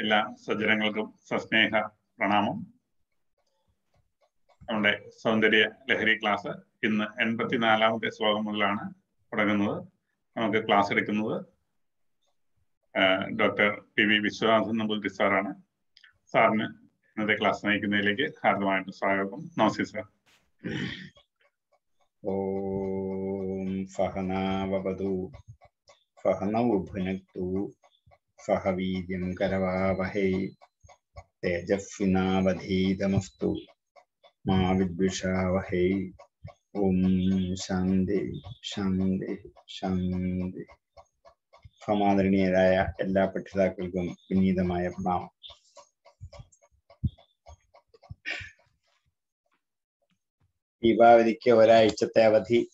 എല്ലാ സജ്ജനങ്ങൾക്കും സസ്നേഹ പ്രണാമം. നമ്മുടെ സൗന്ദര്യ ലഹരി ക്ലാസ് ഇന്ന് എൺപത്തിനാലാമത്തെ ശ്ലോകം മുതലാണ് തുടങ്ങുന്നത്. നമുക്ക് ക്ലാസ് എടുക്കുന്നത് doctor P V Viswanathan Namboothiri സാറാണ്. സാറിന് ഇന്നത്തെ ക്ലാസ് നയിക്കുന്നതിലേക്ക് ഹാർദമായിട്ട് സ്വാഗതം. നമസ്തേ സാർ. ഓം സഹനാവതു സഹനൗ സഹ കരവാവഹൈ തേജസ്വിനാവധീതമസ്തു മാ വിദ്വിഷാവഹൈ. ഓം ശാന്തി ശാന്തി ശാന്തി. സമാദരണീയരായ എല്ലാ പഠിതാക്കൾക്കും വിനീതമായ പ്രണാമം. ദീപാവലിക്ക് ഒരാഴ്ചത്തെ അവധി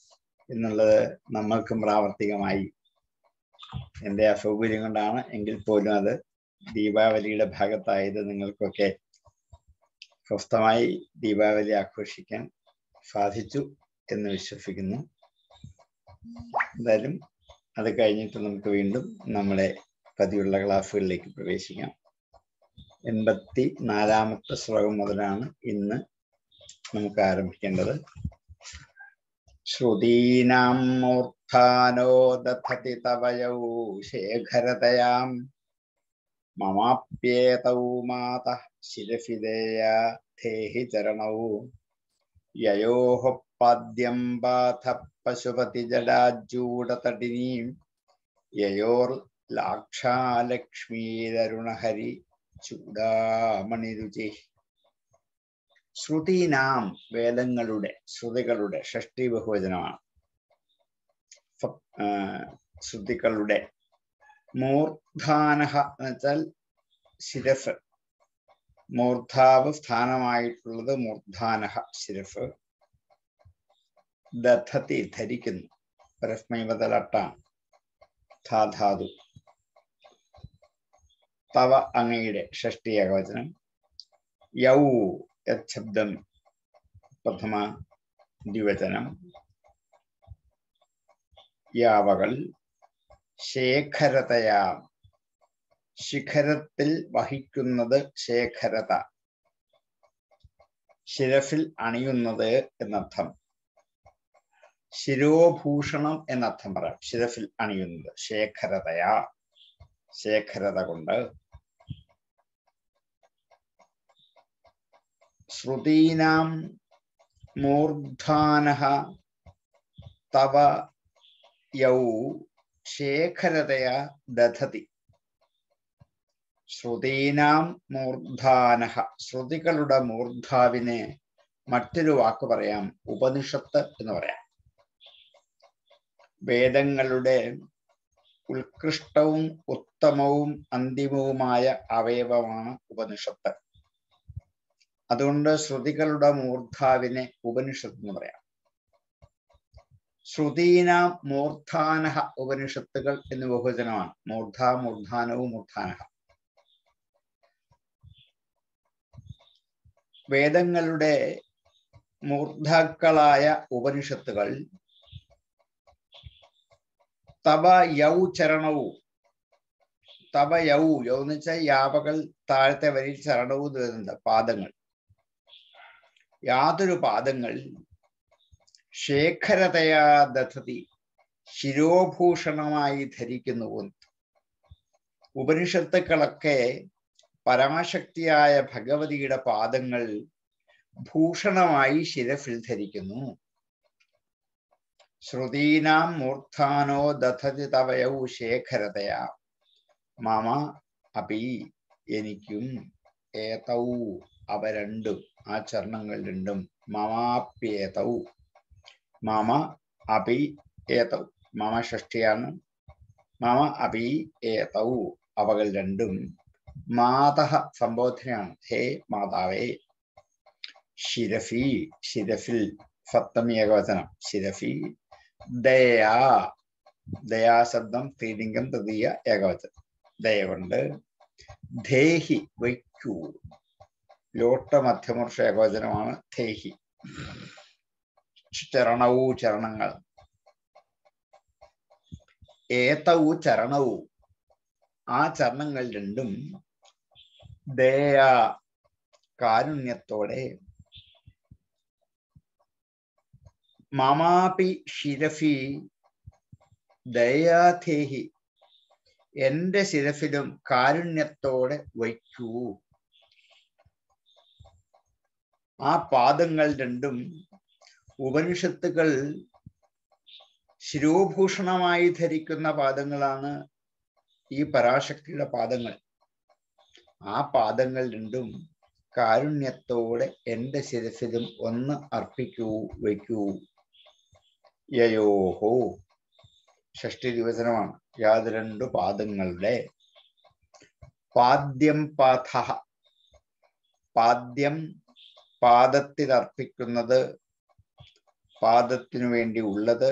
എന്നുള്ളത് നമ്മൾക്കും പ്രാവർത്തികമായി എന്റെ അസൗകര്യം കൊണ്ടാണ് എങ്കിൽ പോലും അത് ദീപാവലിയുടെ ഭാഗത്തായത് നിങ്ങൾക്കൊക്കെ സ്വസ്ഥമായി ദീപാവലി ആഘോഷിക്കാൻ സാധിച്ചു എന്ന് വിശ്വസിക്കുന്നു. എന്തായാലും അത് കഴിഞ്ഞിട്ട് നമുക്ക് വീണ്ടും നമ്മുടെ പതിയുള്ള ക്ലാസ്സുകളിലേക്ക് പ്രവേശിക്കാം. എൺപത്തി നാലാമത്തെ ശ്ലോകം മുതലാണ് ഇന്ന് നമുക്ക് ആരംഭിക്കേണ്ടത്. ശ്രുതീനാം മൂർധാനോ ദധതി തവയൗ ശേഖരതയാം മമാപ്യേതൗ മാത ശിരഫിദേയ ധേഹി ചരണൗ യയോഹ പാദ്യം ബാധ പശുപതി ജഡാജൂഢതടിനീം യയോർ ലാക്ഷാലക്ഷ്മീരരുണഹരി ചൂടാമണിരുചി ശ്രുതീനാം വേദങ്ങളുടെ ശ്രുതികളുടെ ഷഷ്ടി ബഹുവചനമാണ്. ശ്രുതികളുടെ. മൂർധാനഹ എന്ന് വെച്ചാൽ ശിരഫ് മൂർധാവ് സ്ഥാനമായിട്ടുള്ളത് മൂർധാനഹ ശിരഫ് ദധതി ധരിക്കുന്നു. പരസ്മൈവതലട്ടാണ് ധാധാതു തവ അങ്ങയുടെ ഷഷ്ടി ഏകവചനം. യൗ യബ്ദം പ്രഥമ ദ്വിവചനം. യാവകൾ ശേഖരതയാ. ശിഖരത്തിൽ വഹിക്കുന്നത് ശേഖരത. ശിരഫിൽ അണിയുന്നത് എന്നർത്ഥം. ശിരോഭൂഷണം എന്നർത്ഥം പറയാം ശിരഫിൽ അണിയുന്നത്. ശേഖരതയാ. ശേഖരത കൊണ്ട്. ശ്രുതീനാം മൂർധാന തവ യൗ ശേഖരതയ ദധതി. ശ്രുതീനാം മൂർധാന ശ്രുതികളുടെ മൂർധാവിനെ മറ്റൊരു വാക്ക് പറയാം. ഉപനിഷത്ത് എന്ന് പറയാം. വേദങ്ങളുടെ ഉത്കൃഷ്ടവും ഉത്തമവും അന്തിമവുമായ അവയവമാണ് ഉപനിഷത്ത്. അതുകൊണ്ട് ശ്രുതികളുടെ മൂർധാവിനെ ഉപനിഷത്ത് എന്ന് പറയാം. ശ്രുതീന മൂർധാന ഉപനിഷത്തുകൾ എന്ന് ബഹുവചനമാണ്. മൂർധ മൂർധാനവും മൂർധാന വേദങ്ങളുടെ മൂർധാക്കളായ ഉപനിഷത്തുകൾ തപ യൗ ചരണവും. തപ യൗ യൗ വെച്ചാൽ യാവകൾ താഴത്തെ വരിയിൽ ചരണവും വരുന്നുണ്ട്. പാദങ്ങൾ. യാതൊരു പാദങ്ങൾ ശേഖരതയാ ദധതി ശിരോഭൂഷണമായി ധരിക്കുന്നു ഉപനിഷത്തുക്കളൊക്കെ പരമശക്തിയായ ഭഗവതിയുടെ പാദങ്ങൾ ഭൂഷണമായി ശിരഫിൽ ധരിക്കുന്നു. ശ്രുതീനാം മൂർധാനോ ദധതി തവയൗ ശേഖരതയാ. മമ അപി എനിക്കും ഏതൗ അവ രണ്ടും ആ ചരണങ്ങൾ രണ്ടും മമാപ്യേതൗ. മമ അപി ഏതൗ? മാമ ഷഷ്ടിയാണ് മാമ അപി ഏതൗ? അവകൾ രണ്ടും മാത സംബോധനയാണ്. ഹേ മാതാവേ. ശിരഫി ശിരഫിൽ സപ്തമി ഏകവചനം. ശിരഫി ദയാ. ദയാശബ്ദം സ്ത്രീലിംഗം തൃതീയ ഏകവചനം. ദയ കൊണ്ട് ധേഹി വയ്ക്കൂ ലോട്ട മധ്യമുർഷ ഏകവചനമാണ് ധേഹി. ചരണവൂ ചരണങ്ങൾ. ഏതവു ചരണവും? ആ ചരണങ്ങൾ രണ്ടും ദയ കാരുണ്യത്തോടെ മമാപി ശിരഫി ദയാധേഹി എന്റെ ശിരഫിലും കാരുണ്യത്തോടെ വയ്ക്കൂ. ആ പാദങ്ങൾ രണ്ടും ഉപനിഷത്തുകൾ ശിരോഭൂഷണമായി ധരിക്കുന്ന പാദങ്ങളാണ് ഈ പരാശക്തിയുടെ പാദങ്ങൾ. ആ പാദങ്ങൾ രണ്ടും കാരുണ്യത്തോടെ എന്റെ ശിരസിലും ഒന്ന് അർപ്പിക്കൂ വയ്ക്കൂ. യയോഹോ. ഷഷ്ടി ദിവസനമാണ് യാത് രണ്ടു പാദങ്ങളുടെ പാദ്യം പാഥ. പാദ്യം പാദത്തിൽ അർപ്പിക്കുന്നത് പാദത്തിനു വേണ്ടി ഉള്ളത്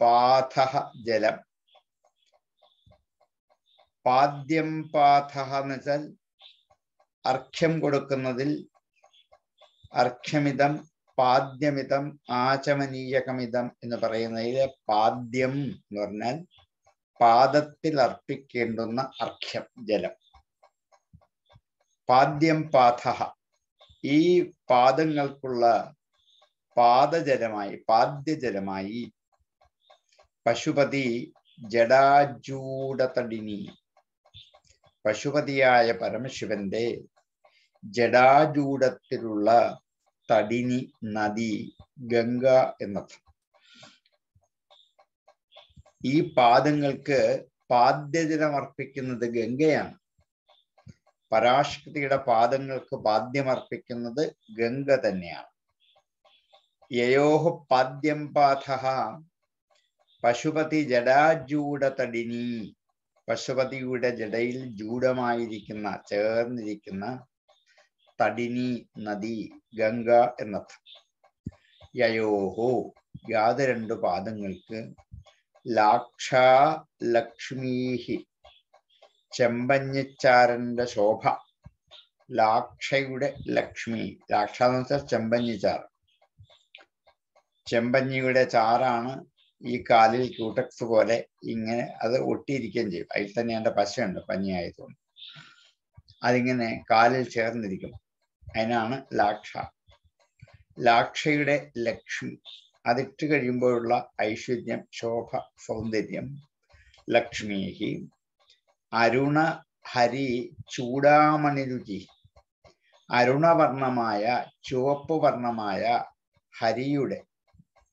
പാഥ ജലം. പാദ്യം പാഥ എന്ന് വെച്ചാൽ അർഘ്യം കൊടുക്കുന്നതിൽ അർഘ്യമിതം പാദ്യമിതം ആചമനീയകമിതം എന്ന് പറയുന്നതിലെ പാദ്യം എന്ന് പറഞ്ഞാൽ പാദത്തിൽ അർപ്പിക്കേണ്ടുന്ന അർഘ്യം ജലം. പാദ്യം പാഥ ഈ പാദങ്ങൾക്കുള്ള പാദജലമായി പാദ്യജലമായി. പശുപതി ജഡാജൂടതടിനി പശുപതിയായ പരമശിവന്റെ ജഡാജൂടത്തിലുള്ള തടിനി നദി ഗംഗ എന്നർത്ഥം. ഈ പാദങ്ങൾക്ക് പാദ്യജലം അർപ്പിക്കുന്നത് ഗംഗയാണ്. പരാശക്തിയുടെ പാദങ്ങൾക്ക് പാദ്യമർപ്പിക്കുന്നത് ഗംഗ തന്നെയാണ്. യയോഹ പാദ്യം പാഥ പശുപതി ജഡാജൂടതടിനി പശുപതിയുടെ ജടയിൽ ജൂഢമായിരിക്കുന്ന ചേർന്നിരിക്കുന്ന തടിനി നദി ഗംഗ എന്നർത്ഥം. യയോഹോ യാത് രണ്ടു പാദങ്ങൾക്ക് ലാക്ഷാ ലക്ഷ്മീഹി ചെമ്പഞ്ഞിച്ചാരന്റെ ശോഭ. ലാക്ഷയുടെ ലക്ഷ്മി. ലാക്ഷ ചെമ്പഞ്ഞിച്ചാർ ചെമ്പഞ്ഞിയുടെ ചാറാണ് ഈ കാലിൽ ക്യൂട്ടക്സ് പോലെ ഇങ്ങനെ അത് ഒട്ടിയിരിക്കുകയും ചെയ്യും. അതിൽ തന്നെ എന്റെ പശയുണ്ട് പഞ്ഞിയായതുകൊണ്ട്. അതിങ്ങനെ കാലിൽ ചേർന്നിരിക്കും. അതിനാണ് ലാക്ഷ. ലാക്ഷയുടെ ലക്ഷ്മി. അതിട്ട് കഴിയുമ്പോഴുള്ള ഐശ്വര്യം ശോഭ സൗന്ദര്യം ലക്ഷ്മീഹി. അരുണ ഹരി ചൂടാമണി രുചി അരുണവർണമായ ചുവപ്പ് വർണമായ ഹരിയുടെ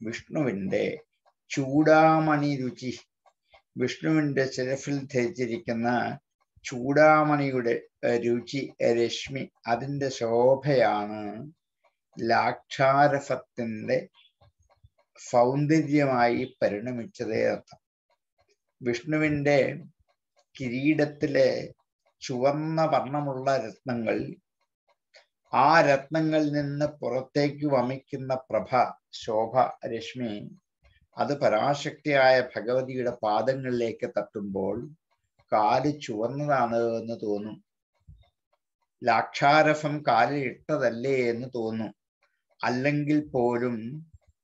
വിഷ്ണുവിന്റെ ചൂടാമണി രുചി. വിഷ്ണുവിന്റെ ചിരഫിൽ ധരിച്ചിരിക്കുന്ന ചൂടാമണിയുടെ രുചി രശ്മി അതിന്റെ ശോഭയാണ് ലാക്ഷാരഫത്തിന്റെ സൗന്ദര്യമായി പരിണമിച്ചതേ അർത്ഥം. വിഷ്ണുവിന്റെ കിരീടത്തിലെ ചുവന്ന വർണമുള്ള രത്നങ്ങൾ ആ രത്നങ്ങളിൽ നിന്ന് പുറത്തേക്ക് വമിക്കുന്ന പ്രഭ ശോഭ രശ്മി അത് പരാശക്തിയായ ഭഗവതിയുടെ പാദങ്ങളിലേക്ക് തട്ടുമ്പോൾ കാൽ ചുവന്നതാണ് എന്ന് തോന്നും. ലാക്ഷാരഫം കാലിൽ ഇട്ടതല്ലേ എന്ന് തോന്നും. അല്ലെങ്കിൽ പോലും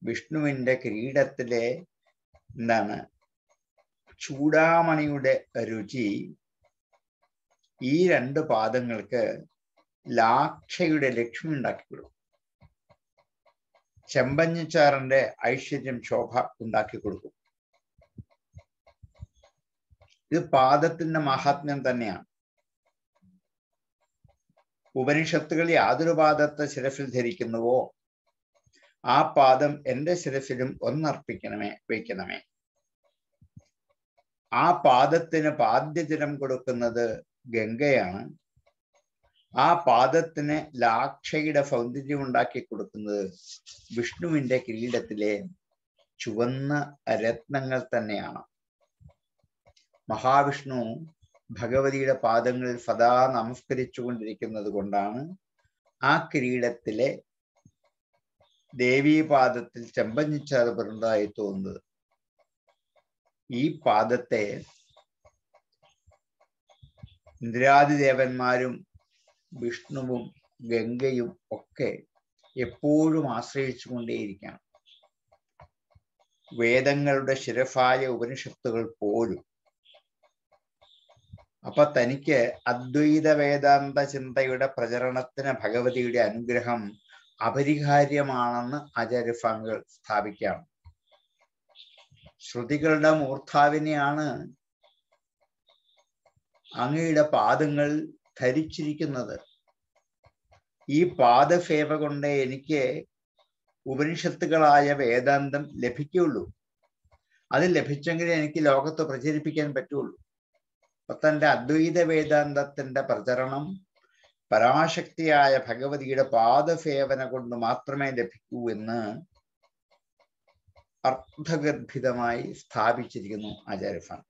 വിഷ്ണുവിന്റെ കിരീടത്തിലെ എന്താണ്? ചൂടാമണിയുടെ രുചി ഈ രണ്ട് പാദങ്ങൾക്ക് ലാക്ഷയുടെ ലക്ഷ്മി ഉണ്ടാക്കിക്കൊടുക്കും. ചെമ്പഞ്ഞിച്ചാറിന്റെ ഐശ്വര്യം ശോഭ ഉണ്ടാക്കി കൊടുക്കും. ഇത് പാദത്തിന്റെ മഹാത്മ്യം തന്നെയാണ്. ഉപനിഷത്തുകൾ യാതൊരു പാദത്തെ ശിരഫിൽ ധരിക്കുന്നുവോ? ആ പാദം എന്റെ ശിരഫിലും ഒന്നർപ്പിക്കണമേ വയ്ക്കണമേ. ആ പാദത്തിന് പാദ്യജലം കൊടുക്കുന്നത് ഗംഗയാണ്. ആ പാദത്തിന് ലാക്ഷയുടെ സൗന്ദര്യം ഉണ്ടാക്കി കൊടുക്കുന്നത് വിഷ്ണുവിന്റെ കിരീടത്തിലെ ചുവന്ന രത്നങ്ങൾ തന്നെയാണ്. മഹാവിഷ്ണു ഭഗവതിയുടെ പാദങ്ങളിൽ സദാ നമസ്കരിച്ചു കൊണ്ടിരിക്കുന്നത് കൊണ്ടാണ് ആ കിരീടത്തിലെ ദേവീപാദത്തിൽ ചെമ്പഞ്ഞിച്ചാറ് പിറന്നതായി തോന്നുന്നത്. ഈ പാദത്തെ ഇന്ദ്രാദിദേവന്മാരും വിഷ്ണുവും ഗംഗയും ഒക്കെ എപ്പോഴും ആശ്രയിച്ചു കൊണ്ടേയിരിക്കണം വേദങ്ങളുടെ ശിരഫായ ഉപനിഷത്തുകൾ പോലും. അപ്പൊ തനിക്ക് അദ്വൈത വേദാന്ത ചിന്തയുടെ പ്രചരണത്തിന് ഭഗവതിയുടെ അനുഗ്രഹം അപരിഹാര്യമാണെന്ന് ആചാര്യഫാങ്കൾ സ്ഥാപിക്കാം. ശ്രുതികളുടെ മൂർധാവിനെയാണ് അങ്ങയുടെ പാദങ്ങൾ ധരിച്ചിരിക്കുന്നത്. ഈ പാദസേവ കൊണ്ട് എനിക്ക് ഉപനിഷത്തുകളായ വേദാന്തം ലഭിക്കുള്ളൂ അത് ലഭിച്ചെങ്കിൽ എനിക്ക് ലോകത്ത് പ്രചരിപ്പിക്കാൻ പറ്റുള്ളൂ അപ്പൊ തന്റെ അദ്വൈത വേദാന്തത്തിന്റെ പ്രചരണം പരാശക്തിയായ ഭഗവതിയുടെ പാദസേവന കൊണ്ട് മാത്രമേ ലഭിക്കൂ എന്ന് അർത്ഥഗർഭിതമായി സ്ഥാപിച്ചിരിക്കുന്നു ആചാര്യസ്വാമി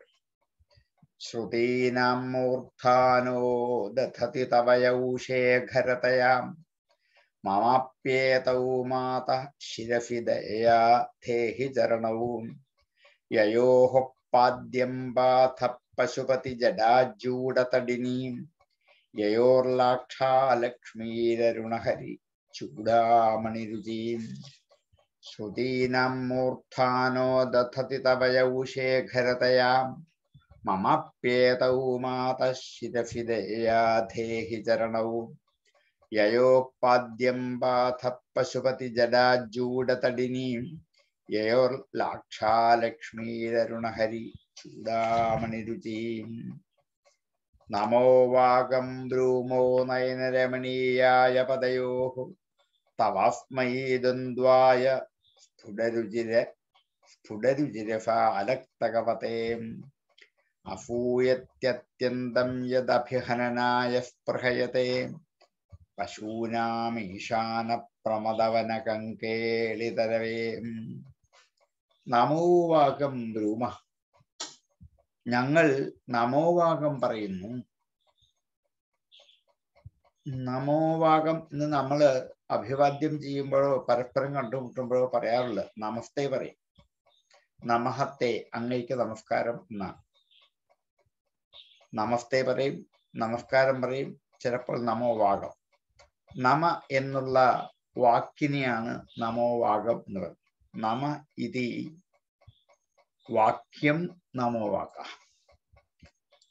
ശ്രുതീനാം മൂർധാനോ ദധതി തവയൗ ശേഖരതയാം മമാപ്യേതൗ മാത ശിരഫിദയാ ധേഹി ചരണവും യയോഃ പാദ്യം ബാധ പശുപതി ജഡാജൂടതടിനീം യയോർലാക്ഷാലക്ഷ്മീരരുണഹരി ചൂടാമണിരുചീം ശ്രുതീനാം മൂർധാനോ ദധതി തവയൗ ശേഖരതയാം മമപ്യേതൗ മാത ശിരഫിദയാ ധേഹി ചരണൗ യയോപാദ്യം ബാധ പശുപതി ജഡാജൂടതടിനീം യയോർ ലാക്ഷാലക്ഷ്മീരരുണഹരി ചൂടാമണിരുചീം നമോ വാഗം ബ്രൂമോ നയനരമണീയായ പദയോ തവാസ്മൈ ദ്വന്ദ്വായ അസൂയത്യത്യന്തം യദഭിഹനനായ സ്പൃഹയത്തെ പശൂനാമീശാന പ്രമദവന കങ്കേളിതരവേ നമോവാകം ബ്രൂമ ഞങ്ങൾ നമോവാകം പറയുന്നു. നമോവാകം എന്ന് നമ്മൾ അഭിവാദ്യം ചെയ്യുമ്പോഴോ പരസ്പരം കണ്ടുമുട്ടുമ്പോഴോ പറയാറുള്ളത് നമസ്തേ പറയും. നമഹത്തെ അങ്ങേക്ക് നമസ്കാരം എന്നാണ്. നമസ്തേ പറയും നമസ്കാരം പറയും. ചിലപ്പോൾ നമോവാകം നമ എന്നുള്ള വാക്കിനെയാണ് നമോവാകം എന്ന് പറയുന്നത്. നമ ഇതി വാക്യം നമോവാക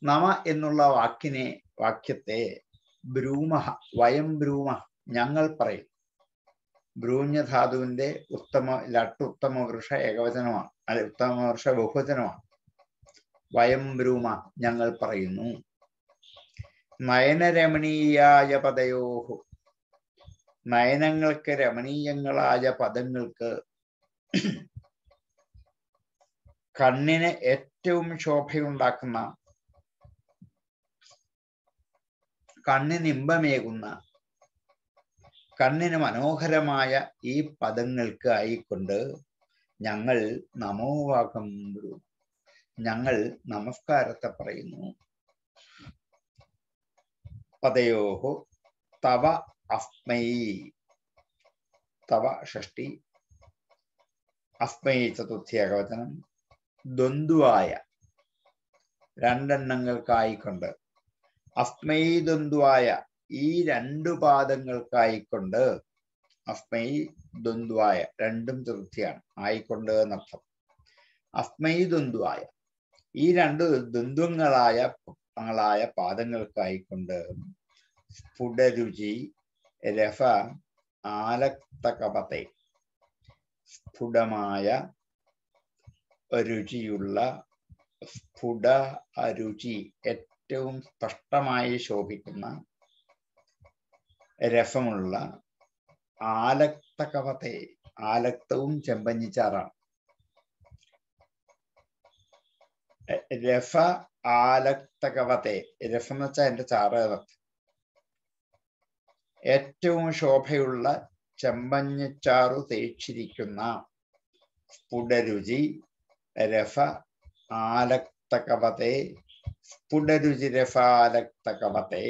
നമ എന്നുള്ള വാക്കിനെ വാക്യത്തെ ബ്രൂമ വയം ബ്രൂമ ഞങ്ങൾ പറയും. ബ്രൂഞ്ഞധാതുവിന്റെ ഉത്തമ ലട്ടുത്തമ വൃക്ഷ ഏകവചനമാണ്. അല്ലെ ഉത്തമ വൃക്ഷ ബഹുവചനമാണ്. വയം രൂമ ഞങ്ങൾ പറയുന്നു. നയനരമണീയായ പദയോഹു. നയനങ്ങൾക്ക് രമണീയങ്ങളായ പദങ്ങൾക്ക് കണ്ണിന് ഏറ്റവും ശോഭയുണ്ടാക്കുന്ന കണ്ണിന് ഇമ്പമേകുന്ന കണ്ണിന് ഈ പദങ്ങൾക്ക് ആയിക്കൊണ്ട് ഞങ്ങൾ നമോവാകം ഞങ്ങൾ നമസ്കാരത്തെ പറയുന്നു. പതയോഹു തവ അസ്മൈ. തവ ഷഷ്ടി. അസ്മൈ ചതുർത്ഥി ഏകവചനം. ദ്വന്ദ്വായ. രണ്ടെണ്ണങ്ങൾക്കായിക്കൊണ്ട്. അസ്മൈ ദ്വന്ദ്വായ ഈ രണ്ടു പാദങ്ങൾക്കായിക്കൊണ്ട് അസ്മൈ ദ്വന്ദ്വായ രണ്ടും ചതുർത്ഥിയാണ്. ആയിക്കൊണ്ട് എന്നർത്ഥം. അസ്മൈ ദ്വന്ദ്വായ. ഈ രണ്ട് ദ്വന്ദ്വങ്ങളായ ങ്ങളായ പാദങ്ങൾക്കായിക്കൊണ്ട് സ്ഫുടരുചി രഫ ആലക്തകപത്തെ സ്ഫുടമായ രുചിയുള്ള സ്ഫുട രുചി ഏറ്റവും സ്പഷ്ടമായി ശോഭിക്കുന്ന രസമുള്ള ആലക്തകവത്തെ ആലക്തവും ചെമ്പഞ്ഞിച്ചാറാണ്. രഫ ആലക്തകവത്തെ രഫ എന്ന് വെച്ചാൽ എന്റെ ചാറകത്ത് ഏറ്റവും ശോഭയുള്ള ചെമ്പഞ്ഞച്ചാറു തേച്ചിരിക്കുന്ന സ്ഫുടരുചി രഫ ആലക്തകവത്തെ സ്ഫുടരുചി രഫാലക്തകവത്തെ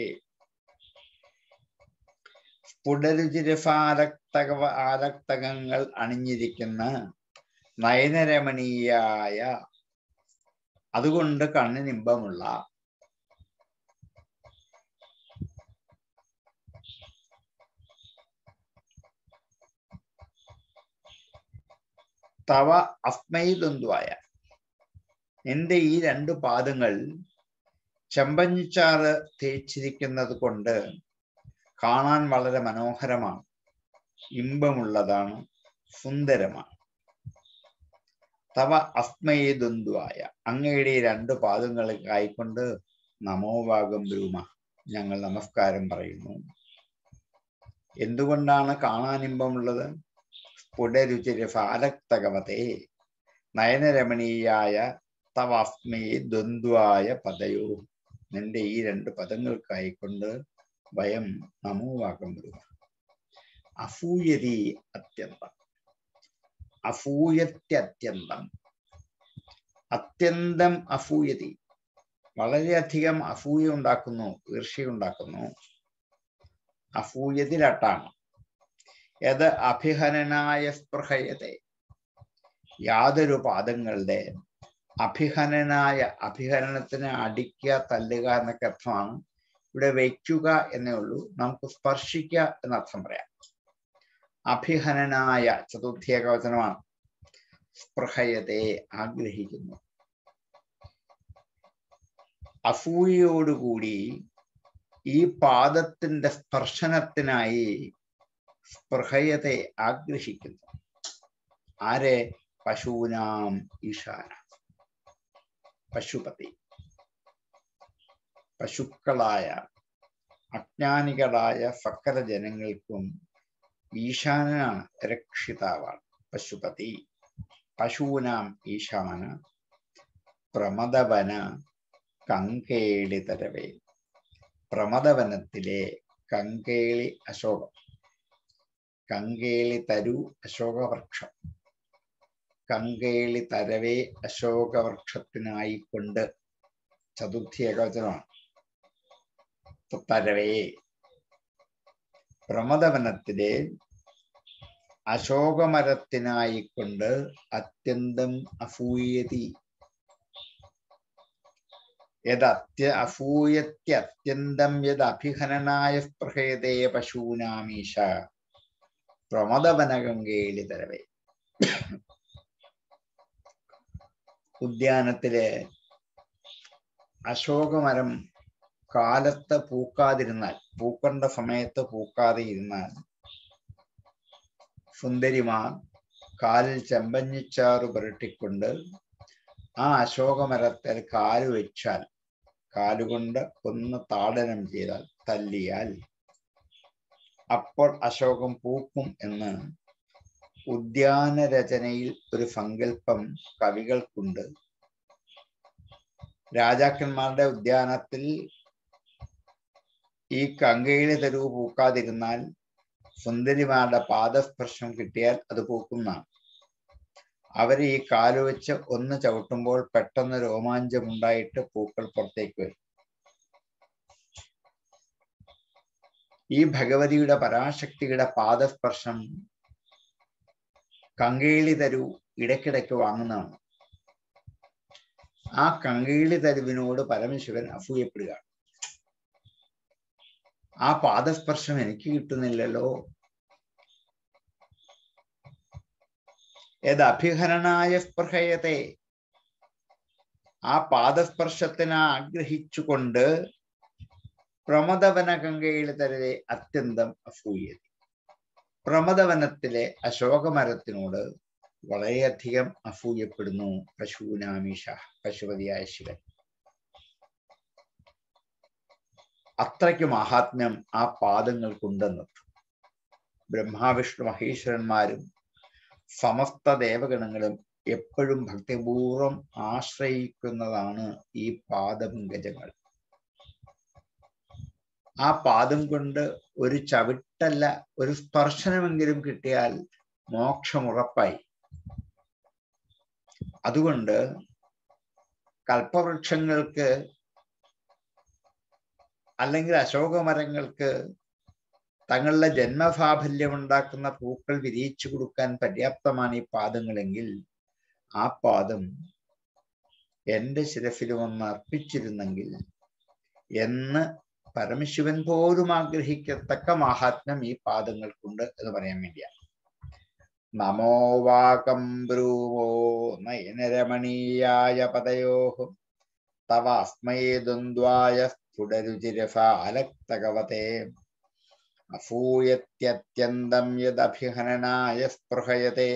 സ്ഫുടരുചി രഫാലക്തകവ ആലക്തകങ്ങൾ അണിഞ്ഞിരിക്കുന്ന നയനരമണീയായ അതുകൊണ്ട് കണ്ണിനിമ്പമുള്ള തവ അസ്മൈ ദ്വന്ദ്വായ എന്റെ ഈ രണ്ട് പാദങ്ങൾ ചെമ്പഞ്ചാറ് തേച്ചിരിക്കുന്നത് കൊണ്ട് കാണാൻ വളരെ മനോഹരമാണ്. ഇമ്പമുള്ളതാണ് സുന്ദരമാണ്. തവ അസ്മയെ ദ്വന്ദ്വായ അങ്ങയുടെ രണ്ട് രണ്ട് പാദങ്ങൾക്കായിക്കൊണ്ട് നമോവാഗം ബ്രൂമ. ഞങ്ങൾ നമസ്കാരം പറയുന്നു. എന്തുകൊണ്ടാണ് കാണാനിമ്പമുള്ളത്? സ്ഫുടരുചിര ഫാലക്തകവതേ നയനരമണീയായ തവാസ്മയെ ദ്വന്ദ്വായ പദയോ. നിന്റെ ഈ രണ്ട് പദങ്ങൾക്കായിക്കൊണ്ട് വയം നമോവാകം ബ്രൂമ. അസൂയതി അത്യന്തം. അസൂയത്യത്യന്തം അത്യന്തം അഫൂയതി. വളരെയധികം അഫൂയ ഉണ്ടാക്കുന്നു ഈർഷ്യ ഉണ്ടാക്കുന്നു. അസൂയതിലട്ടാണ് യത് അഭിഹനനായ സ്പൃഹയതെ. യാതൊരു പാദങ്ങളുടെ അഭിഹനനായ അഭിഹനനത്തിന് അടിക്കുക തല്ലുക എന്നൊക്കെ അർത്ഥമാണ്. ഇവിടെ വയ്ക്കുക എന്നേ ഉള്ളൂ. നമുക്ക് സ്പർശിക്കുക എന്നർത്ഥം പറയാം. അഭിഹനനായ ചതുർത്ഥി ഏകവചനമാണ് സ്പൃഹയത്തെ ആഗ്രഹിക്കുന്നു. അസൂയയോടുകൂടി ഈ പാദത്തിന്റെ സ്പർശനത്തിനായി സ്പൃഹയത്തെ ആഗ്രഹിക്കുന്നു. ആരെ? പശൂനാം ഈശാന. പശുപതി. പശുക്കളായ അജ്ഞാനികളായ സക്കര ജനങ്ങൾക്കും ഈശാനാണ് രക്ഷിതാവാണ്. പശുപതി. പശൂനാം ഈശാന പ്രമദവന കങ്കേളി തരവേ. പ്രമദവനത്തിലെ കങ്കേളി അശോകം. കങ്കേളി തരു അശോകവൃക്ഷം. കങ്കേളി തരവേ അശോകവൃക്ഷത്തിനായിക്കൊണ്ട് ചതുർത്ഥി ഏകവചനമാണ്. തരവേ. പ്രമദവനത്തിലെ അശോകമരത്തിനായിക്കൊണ്ട് അത്യന്തം അഫൂയതി. യദത്യ അഫൂയത്യത്യന്തം യത് അഭിഹനനായ സ്പൃഹയതേ പശൂനാമീശ. പ്രമദവനഗംഗേളി തരവേ. ഉദ്യാനത്തിലെ അശോകമരം കാലത്ത് പൂക്കാതിരുന്നാൽ പൂക്കണ്ട സമയത്ത് പൂക്കാതെ ഇരുന്നാൽ സുന്ദരിമാർ കാലിൽ ചെമ്പഞ്ഞിച്ചാറ് പുരട്ടിക്കൊണ്ട് ആ അശോകമരത്തിൽ കാൽ വെച്ചാൽ കാലുകൊണ്ട് ഒന്ന് താടനം ചെയ്താൽ തല്ലിയാൽ അപ്പോൾ അശോകം പൂക്കും എന്ന് ഉദ്യാന രചനയിൽ ഒരു സങ്കല്പം കവികൾക്കുണ്ട്. രാജാക്കന്മാരുടെ ഉദ്യാനത്തിൽ ഈ കങ്കയിലെ തെരുവ് പൂക്കാതിരുന്നാൽ സുന്ദരിമാരുടെ പാദസ്പർശം കിട്ടിയാൽ അത് പൂക്കുന്നതാണ്. അവർ ഈ കാൽ വെച്ച് ഒന്ന് ചവിട്ടുമ്പോൾ പെട്ടെന്ന് രോമാഞ്ചമുണ്ടായിട്ട് പൂക്കൾ പുറത്തേക്ക് വരും. ഈ ഭഗവതിയുടെ പരാശക്തിയുടെ പാദസ്പർശം കങ്കേളി തരു ഇടയ്ക്കിടയ്ക്ക് വാങ്ങുന്നതാണ്. ആ കങ്കേളി തരുവിനോട് പരമശിവൻ അസൂയപ്പെടുകയാണ്. ആ പാദസ്പർശം എനിക്ക് കിട്ടുന്നില്ലല്ലോ. ഏത് അഭിഹരണായ സ്പൃഹയത്തെ ആ പാദസ്പർശത്തിനെ ആഗ്രഹിച്ചുകൊണ്ട് പ്രമദവന ഗംഗയിൽ തരരെ അത്യന്തം അസൂയതി. പ്രമദവനത്തിലെ അശോകമരത്തിനോട് വളരെയധികം അസൂയപ്പെടുന്നു പശുനാമീഷ പശുപതിയായ ശിവൻ. അത്രയ്ക്ക് മഹാത്മ്യം ആ പാദങ്ങൾക്കുണ്ടെന്ന് ബ്രഹ്മാവിഷ്ണു മഹേശ്വരന്മാരും സമസ്ത ദേവഗണങ്ങളും എപ്പോഴും ഭക്തിപൂർവം ആശ്രയിക്കുന്നതാണ് ഈ പാദപങ്കജങ്ങൾ. ആ പാദം കൊണ്ട് ഒരു ചവിട്ടല്ല ഒരു സ്പർശനമെങ്കിലും കിട്ടിയാൽ മോക്ഷമുറപ്പായി അതുകൊണ്ട് കൽപ്പവൃക്ഷങ്ങൾക്ക് അല്ലെങ്കിൽ അശോകമരങ്ങൾക്ക് തങ്ങളുടെ ജന്മഫാഫല്യം ഉണ്ടാക്കുന്ന പൂക്കൾ വിരിയിച്ചു കൊടുക്കാൻ പര്യാപ്തമാണ് ഈ പാദങ്ങളെങ്കിൽ ആ പാദം എന്റെ ശിരഫിലും ഒന്ന് അർപ്പിച്ചിരുന്നെങ്കിൽ എന്ന് പരമശിവൻ പോലും ആഗ്രഹിക്കത്തക്ക മാഹാത്മ്യം ഈ പാദങ്ങൾക്കുണ്ട് എന്ന് പറയാൻ വേണ്ടിയാണ്. നമോ വാകം ബ്രൂവോ നയനരമണീയായ പദയോ തവാസ്മയേ ദ്വന്ദ്വായ സ്ഫുടരുചിരഫാലക്തകവതേ അസൂയത്യത്യന്തം യദഭിഹനനായ സ്പൃഹയത്തെ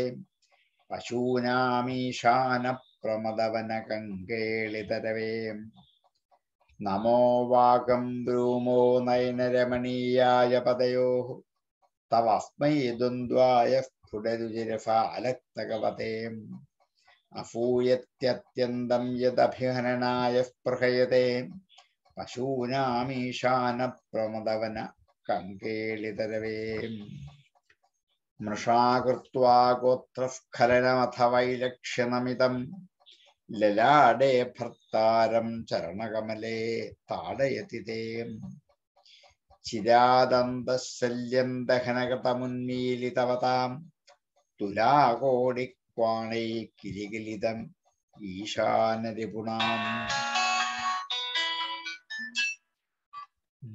പശൂനാമീശാന പ്രമദവന കങ്കേളിതരവേ നമോ വാകം ബ്രൂമോ നയനരമണീയായ പദയോ. തവസ്മൈ ദ്വന്ദ്വായ സ്ഫുടരുചിരഫാലക്തകവതേ അസൂയത്യത്യന്തം യദഭിഹനനായ സ്പൃഹയത്തെ പശൂനാമീശാന പ്രമദവന കങ്കേളിതരവേ മൃഷാകൃത്വാ ഗോത്രസ്ഖലനമഥ വൈലക്ഷ്യനമിതം ലലാടേ ഭർത്താരം ചരണകമലേ താടയതി ചിരാദന്തശല്യം ദഹനകൃതമുന്മീലിതവതാം തുലാകോടിക്വാണൈ കിരികിലിതം. ഈശാനരിപുണാം.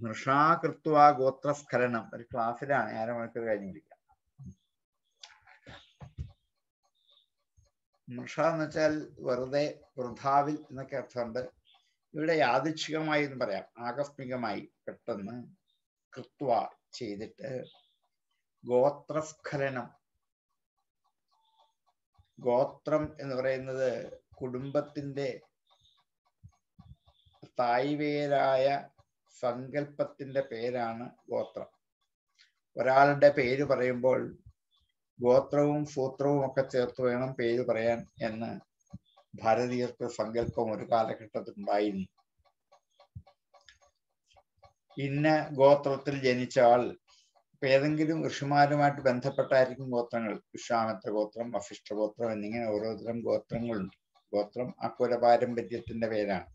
മൃഷാകൃത്വ ഗോത്രസ്ഖലനം. ഒരു ക്ലാസ്സിലാണ് അരമണിക്കൂർ കഴിഞ്ഞ് വിളിക്കാം മൃഷ എന്ന് വെച്ചാൽ വെറുതെ വൃഥാവിൽ എന്നൊക്കെ അർത്ഥമുണ്ട്. ഇവിടെ യാദൃച്ഛികമായി എന്ന് പറയാം. ആകസ്മികമായി പെട്ടെന്ന് കൃത്വ ചെയ്തിട്ട് ഗോത്രസ്ഖലനം. ഗോത്രം എന്ന് പറയുന്നത് കുടുംബത്തിന്റെ തായ്വേരായ സങ്കല്പത്തിന്റെ പേരാണ് ഗോത്രം. ഒരാളുടെ പേര് പറയുമ്പോൾ ഗോത്രവും സൂത്രവും ഒക്കെ ചേർത്ത് വേണം പേര് പറയാൻ എന്ന് ഭാരതീയർക്ക് സങ്കല്പം ഒരു കാലഘട്ടത്തിൽ ഉണ്ടായിരുന്നു. ഇന്ന ഗോത്രത്തിൽ ജനിച്ച ആൾ ഇപ്പൊ ഏതെങ്കിലും ഋഷിമാരുമായിട്ട് ബന്ധപ്പെട്ടായിരിക്കും ഗോത്രങ്ങൾ. വിശ്വാമിത്ര ഗോത്രം വസിഷ്ഠ ഗോത്രം എന്നിങ്ങനെ ഓരോരുത്തരം ഗോത്രങ്ങളുണ്ട്. ഗോത്രം ആ കുല പാരമ്പര്യത്തിന്റെ പേരാണ്.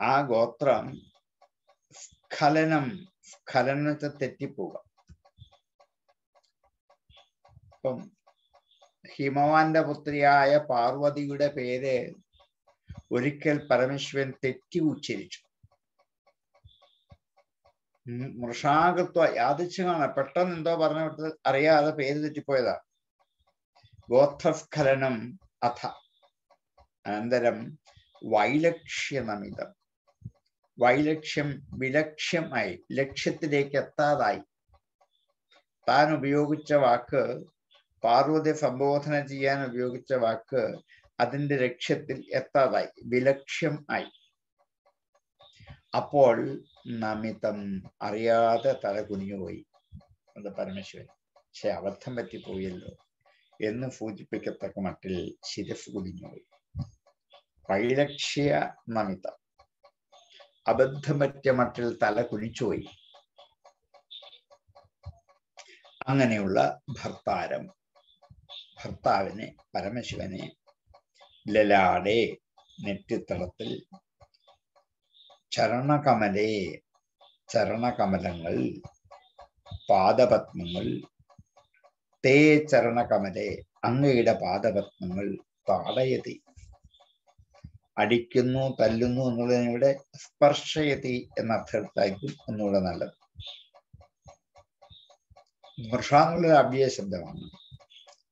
ആ ഗോത്രം സ്ഖലനം സ്ഖലനത്തെ തെറ്റിപ്പോവുക ഇപ്പം ഹിമവാന്റെ പുത്രിയായ പാർവതിയുടെ പേര് ഒരിക്കൽ പരമേശ്വരൻ തെറ്റി ഉച്ചരിച്ചു. മൃഷാകൃത്വ യാദൃച്ഛമാണ് പെട്ടെന്ന് എന്തോ പറഞ്ഞ അറിയാതെ പേര് തെറ്റിപ്പോയതാ. ഗോത്രസ്ഖലനം അഥ. അനന്തരം വൈലക്ഷ്യനമിതം. വൈലക്ഷ്യം വിലക്ഷ്യമായി ലക്ഷ്യത്തിലേക്ക് എത്താതായി. താൻ ഉപയോഗിച്ച വാക്ക് പാർവതി സംബോധന ചെയ്യാൻ ഉപയോഗിച്ച വാക്ക് അതിന്റെ ലക്ഷ്യത്തിൽ എത്താതായി വിലക്ഷ്യം ആയി. അപ്പോൾ നമിതം അറിയാതെ തല കുനിഞ്ഞുപോയി അത് പരമേശ്വരൻ പക്ഷെ അബദ്ധം പറ്റിപ്പോയല്ലോ എന്ന് സൂചിപ്പിക്കത്തക്ക മട്ടിൽ ശിരസ് കുനിഞ്ഞുപോയി വൈലക്ഷ്യ നമിതം. അബദ്ധം പറ്റിയ മട്ടിൽ തല കുഴിച്ചുപോയി. അങ്ങനെയുള്ള ഭർത്താരം ഭർത്താവിനെ പരമശിവനെ ലലാടെ നെറ്റിത്തളത്തിൽ ചരണകമലേ ചരണകമലങ്ങൾ പാദപത്മങ്ങൾ തേ ചരണകമലെ അങ്ങയുടെ പാദപത്മങ്ങൾ താടയതി അടിക്കുന്നു തല്ലുന്നു എന്നുള്ളതിനിടെ സ്പർശയതി എന്ന അർത്ഥത്തായിരിക്കും ഒന്നുകൂടെ നല്ലത്. മൃഷ എന്നുള്ളൊരു അവ്യയ ശബ്ദമാണ്.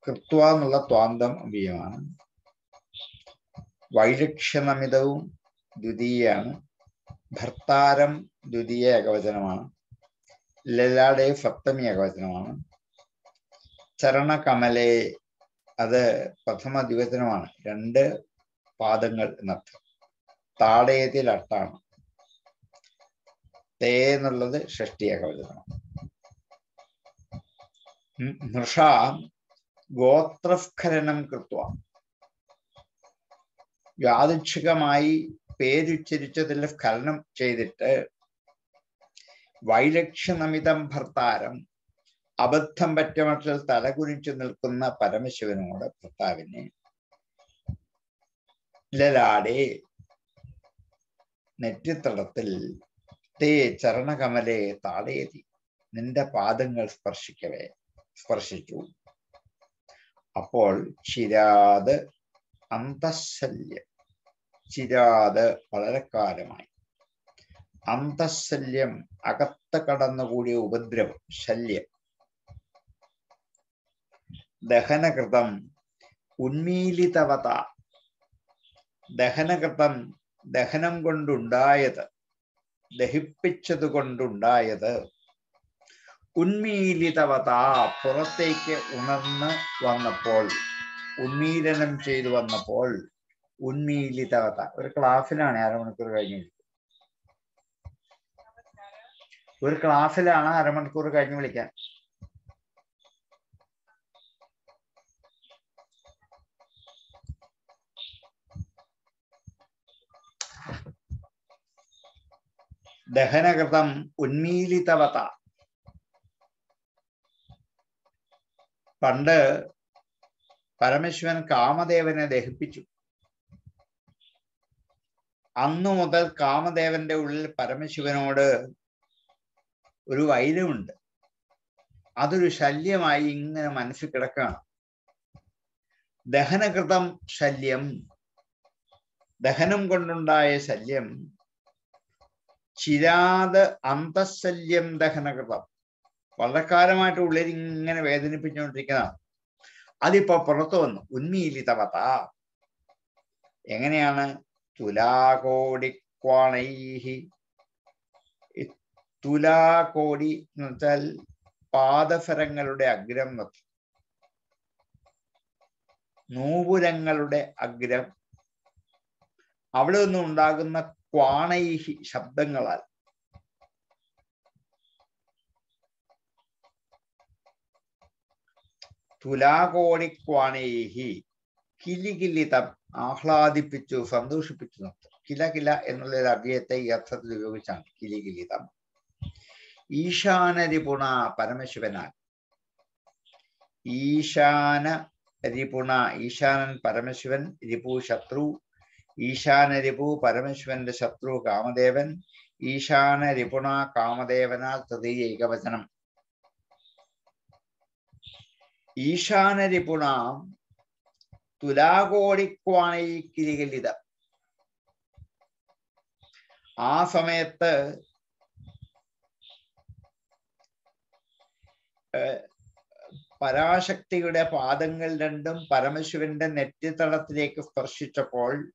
കൃത്വ എന്നുള്ള ത്വാന്തം അവ്യയമാണ് വൈലക്ഷ്യനമിതവും ദ്വിതീയാണ് ഭർത്താരം ദ്വിതീയ ഏകവചനമാണ്. ലലാടെ സപ്തമി ഏകവചനമാണ്. ചരണകമലെ അത് പ്രഥമ ദ്വിവചനമാണ്. രണ്ട് പാദങ്ങൾ എന്നർത്ഥം. താടയത്തിൽ അട്ടാണ് തേ എന്നുള്ളത് ഷഷ്ടിയൊക്കെ ഏകവചനമാണ് നൃഷ ഗോത്രസ്ഖലനം കൃത്വ. യാദൃച്ഛികമായി പേരുച്ചരിച്ചതിൽ സ്ഖലനം ചെയ്തിട്ട് വൈലക്ഷ്യനമിതം ഭർത്താരം അബദ്ധം പറ്റമറ്റിൽ തലകുനിച്ചു നിൽക്കുന്ന പരമശിവനോട് ഭർത്താവിനെ ലലാടെ നെറ്റിത്തടത്തിൽ തേ ചരണകമലെ താടേതി നിന്റെ പാദങ്ങൾ സ്പർശിക്കവേ. സ്പർശിച്ചു. അപ്പോൾ ചിരാത് അന്തശല്യം. ചിരാത് വളരെ കാലമായി. അന്തശല്യം അകത്ത് കടന്നുകൂടിയ ഉപദ്രവം ശല്യം. ദഹനകൃതം ഉന്മീലിതവത ദഹനകൃതം ദഹനം കൊണ്ടുണ്ടായത് ദഹിപ്പിച്ചത് കൊണ്ടുണ്ടായത് ഉന്മീലിതവത പുറത്തേക്ക് ഉണർന്ന് വന്നപ്പോൾ ഉന്മീലനം ചെയ്തു വന്നപ്പോൾ ഉന്മീലിതവത. ഒരു ക്ലാസ്സിലാണ് അരമണിക്കൂർ കഴിഞ്ഞ് ഒരു ക്ലാസ്സിലാണ് അരമണിക്കൂർ കഴിഞ്ഞ് വിളിക്കാൻ. ദഹനകൃതം ഉന്മീലിതവത. പണ്ട് പരമേശ്വരൻ കാമദേവനെ ദഹിപ്പിച്ചു. അന്നു മുതൽ കാമദേവന്റെ ഉള്ളിൽ പരമശിവനോട് ഒരു വൈരമുണ്ട്. അതൊരു ശല്യമായി ഇങ്ങനെ മനസ്സിൽ കിടക്കുകയാണ്. ദഹനകൃതം ശല്യം ദഹനം കൊണ്ടുണ്ടായ ശല്യം ചിരാത് അന്തശല്യം ദഹനകൃതം. വളരെ കാലമായിട്ട് ഉള്ളിൽ ഇങ്ങനെ വേദനിപ്പിച്ചുകൊണ്ടിരിക്കുന്നതാണ്. അതിപ്പോ പുറത്തു വന്നു. ഉന്മീലിതവത എങ്ങനെയാണ്? തുലാകോടിക്വാണൈഹി. തുലാകോടി എന്ന് വെച്ചാൽ പാദഫരങ്ങളുടെ അഗ്രം നൂപുരങ്ങളുടെ അഗ്രം. അവിടെ നിന്നും ഉണ്ടാകുന്ന ക്വാണൈഹി ശബ്ദങ്ങളാൽ. തുലാകോടിക്വാണൈഹി കിലികിലിതം ആഹ്ലാദിപ്പിച്ചു സന്തോഷിപ്പിച്ചു നിർത്തും. കില കില എന്നുള്ള ഒരു അവ്യയത്തെ ഈ അർത്ഥത്തിൽ ഉപയോഗിച്ചാണ് കിലികിലിതം ഈശാനരിപുണ പരമശിവനാൽ. ഈശാന രിപുണ ഈശാനൻ പരമശിവൻ രിപു ശത്രു ഈശാന രിപു പരമേശ്വരന്റെ ശത്രു കാമദേവൻ ഈശാന രിപുണ കാമദേവനാൽ തൃതീയ ഏകവചനം ഈശാന രിപുണ തുലാകോടിക്വാണിത ആ സമയത്ത് പരാശക്തിയുടെ പാദങ്ങൾ രണ്ടും പരമശിവന്റെ നെറ്റിത്തളത്തിലേക്ക് സ്പർശിച്ചപ്പോൾ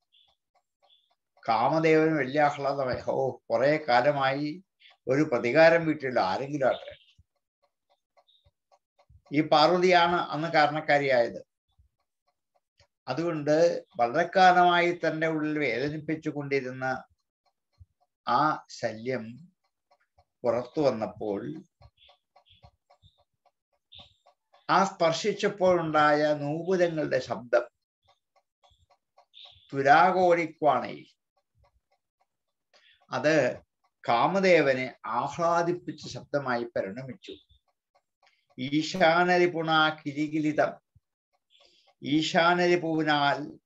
കാമദേവന് വലിയ ആഹ്ലാദമായി. ഓ കുറെ കാലമായി ഒരു പ്രതികാരം വീട്ടില്ല ആരെങ്കിലും ആട്ടെ ഈ പാർവതിയാണ് അന്ന് കാരണക്കാരിയായത്. അതുകൊണ്ട് വളരെ കാലമായി തന്റെ ഉള്ളിൽ വേദനിപ്പിച്ചു കൊണ്ടിരുന്ന ആ ശല്യം പുറത്തു വന്നപ്പോൾ ആ സ്പർശിച്ചപ്പോഴുണ്ടായ നൂപുരങ്ങളുടെ ശബ്ദം തുരാകോടിക്വാണി അത് കാമദേവനെ ആഹ്ലാദിപ്പിച്ച ശബ്ദമായി പരിണമിച്ചു. ഈശാനരിപുണ കിരികിലിതം. ഈശാനരിപുവിനാൽ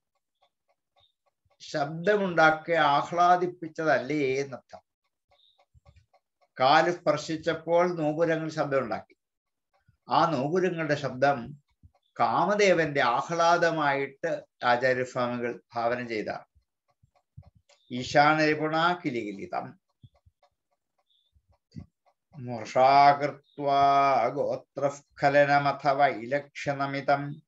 ശബ്ദമുണ്ടാക്കി ആഹ്ലാദിപ്പിച്ചതല്ലേ എന്നർത്ഥം. കാൽ സ്പർശിച്ചപ്പോൾ നൂപുരങ്ങൾ ശബ്ദമുണ്ടാക്കി. ആ നൂപുരങ്ങളുടെ ശബ്ദം കാമദേവന്റെ ആഹ്ലാദമായിട്ട് ആചാര്യസ്വാമികൾ ഭാവന ചെയ്ത ഈശാനരിപുണ കിലികിലിതം മൂർഷാകൃത്വാ ഗോത്രസ്ഖലനമഥ വൈലക്ഷണമിതം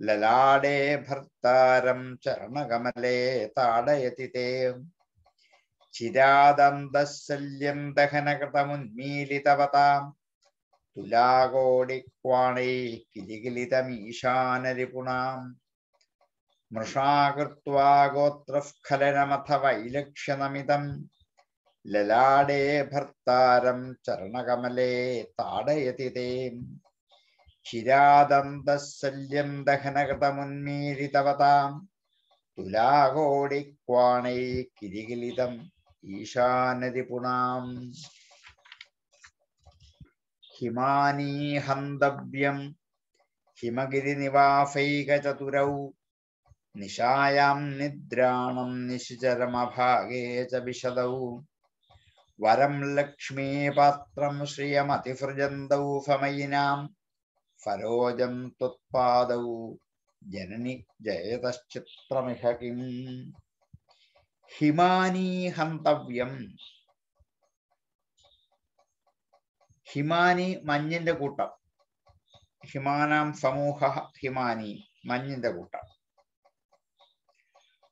ലലാടേ ഭർത്താരം ചരണകമലേ താടയതി തേ. ചിരാദന്തശല്യം ദഹനകൃതമുന്മീലിതവതാം. തുലാകോടിക്വാണേ കിലികിലിതമീശാനരിപുണാം. മൃഷാകൃത്വാ ഗോത്രസ്ഖലനമഥ വൈലക്ഷണമിതം ലലാടേ ഭർത്താരം ചരണകമലേ താടയതി തേ. ചിരാദന്തശല്യം ദഹനകൃതമുന്മീലിതവതാം തുലാകോടിക്വാണൈ കിരികിലിതം ഈശാനരിപുണാം. ഹിമാനീഹന്തവ്യം ഹിമഗിരിനിവാസൈകചതുരൗ. നിശായാം നിദ്രാണം നിശിചരമഭാഗേ ച വിശദൗ. വരം ലക്ഷ്മീപാത്രം ശ്രിയമതിസൃജന്തൗ ഫമയിനാം. ഫരോജം ത്വത്പാദൗ. ജനനി ജയതശ്ചിത്രമിഹ കിം. ഹിമാനീ ഹന്തവ്യം. ഹിമാനി മഞ്ഞിന്റെ കൂട്ടം. ഹിമാനാം സമൂഹ ഹിമാനി മഞ്ഞിന്റെ കൂട്ടം.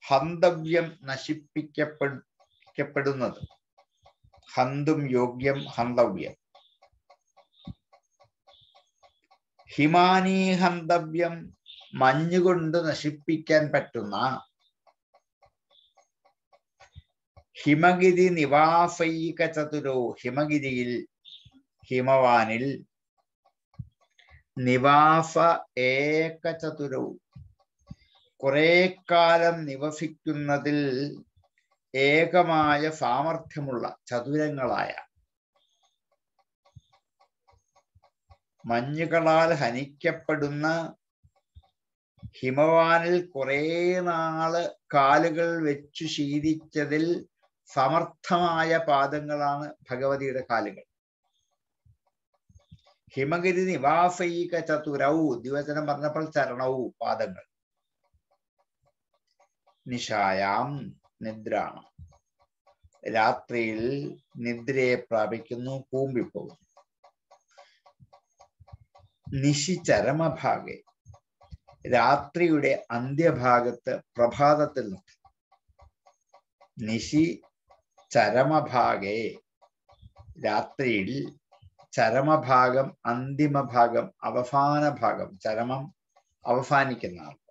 ഹന്തവ്യം നശിപ്പിക്കപ്പെടുന്നത്. ഹന്തും യോഗ്യം ഹന്തവ്യം. ഹിമാനീ ഹന്തവ്യം മഞ്ഞുകൊണ്ട് നശിപ്പിക്കാൻ പറ്റുന്ന ഹിമഗിരി നിവാസൈക ചതുരോ ഹിമഗിരിയിൽ ഹിമവാനിൽ നിവാസ ഏക ചതുരോ കുറെ കാലം നിവസിക്കുന്നതിൽ ഏകമായ സാമർഥ്യമുള്ള ചതുരങ്ങളായ മഞ്ഞുകളാൽ ഹനിക്കപ്പെടുന്ന ഹിമവാനിൽ കുറെ നാൾ കാലുകൾ വെച്ചു ശീലിച്ചതിൽ സമർത്ഥമായ പാദങ്ങളാണ് ഭഗവതിയുടെ കാലുകൾ. ഹിമഗിരി നിവാസൈക ചതുരവും ദിവചനം പറഞ്ഞപ്പോൾ ചരണവും പാദങ്ങൾ. നിശായാം നിദ്രാണ്. രാത്രിയിൽ നിദ്രയെ പ്രാപിക്കുന്നു കൂമ്പിപ്പോകുന്നു. നിശി ചരമഭാഗെ രാത്രിയുടെ അന്ത്യഭാഗത്ത് പ്രഭാതത്തിൽ നിശി ചരമഭാഗെ രാത്രിയിൽ ചരമഭാഗം അന്തിമഭാഗം അവസാന ഭാഗം ചരമം അവസാനിക്കുന്നതാണ്.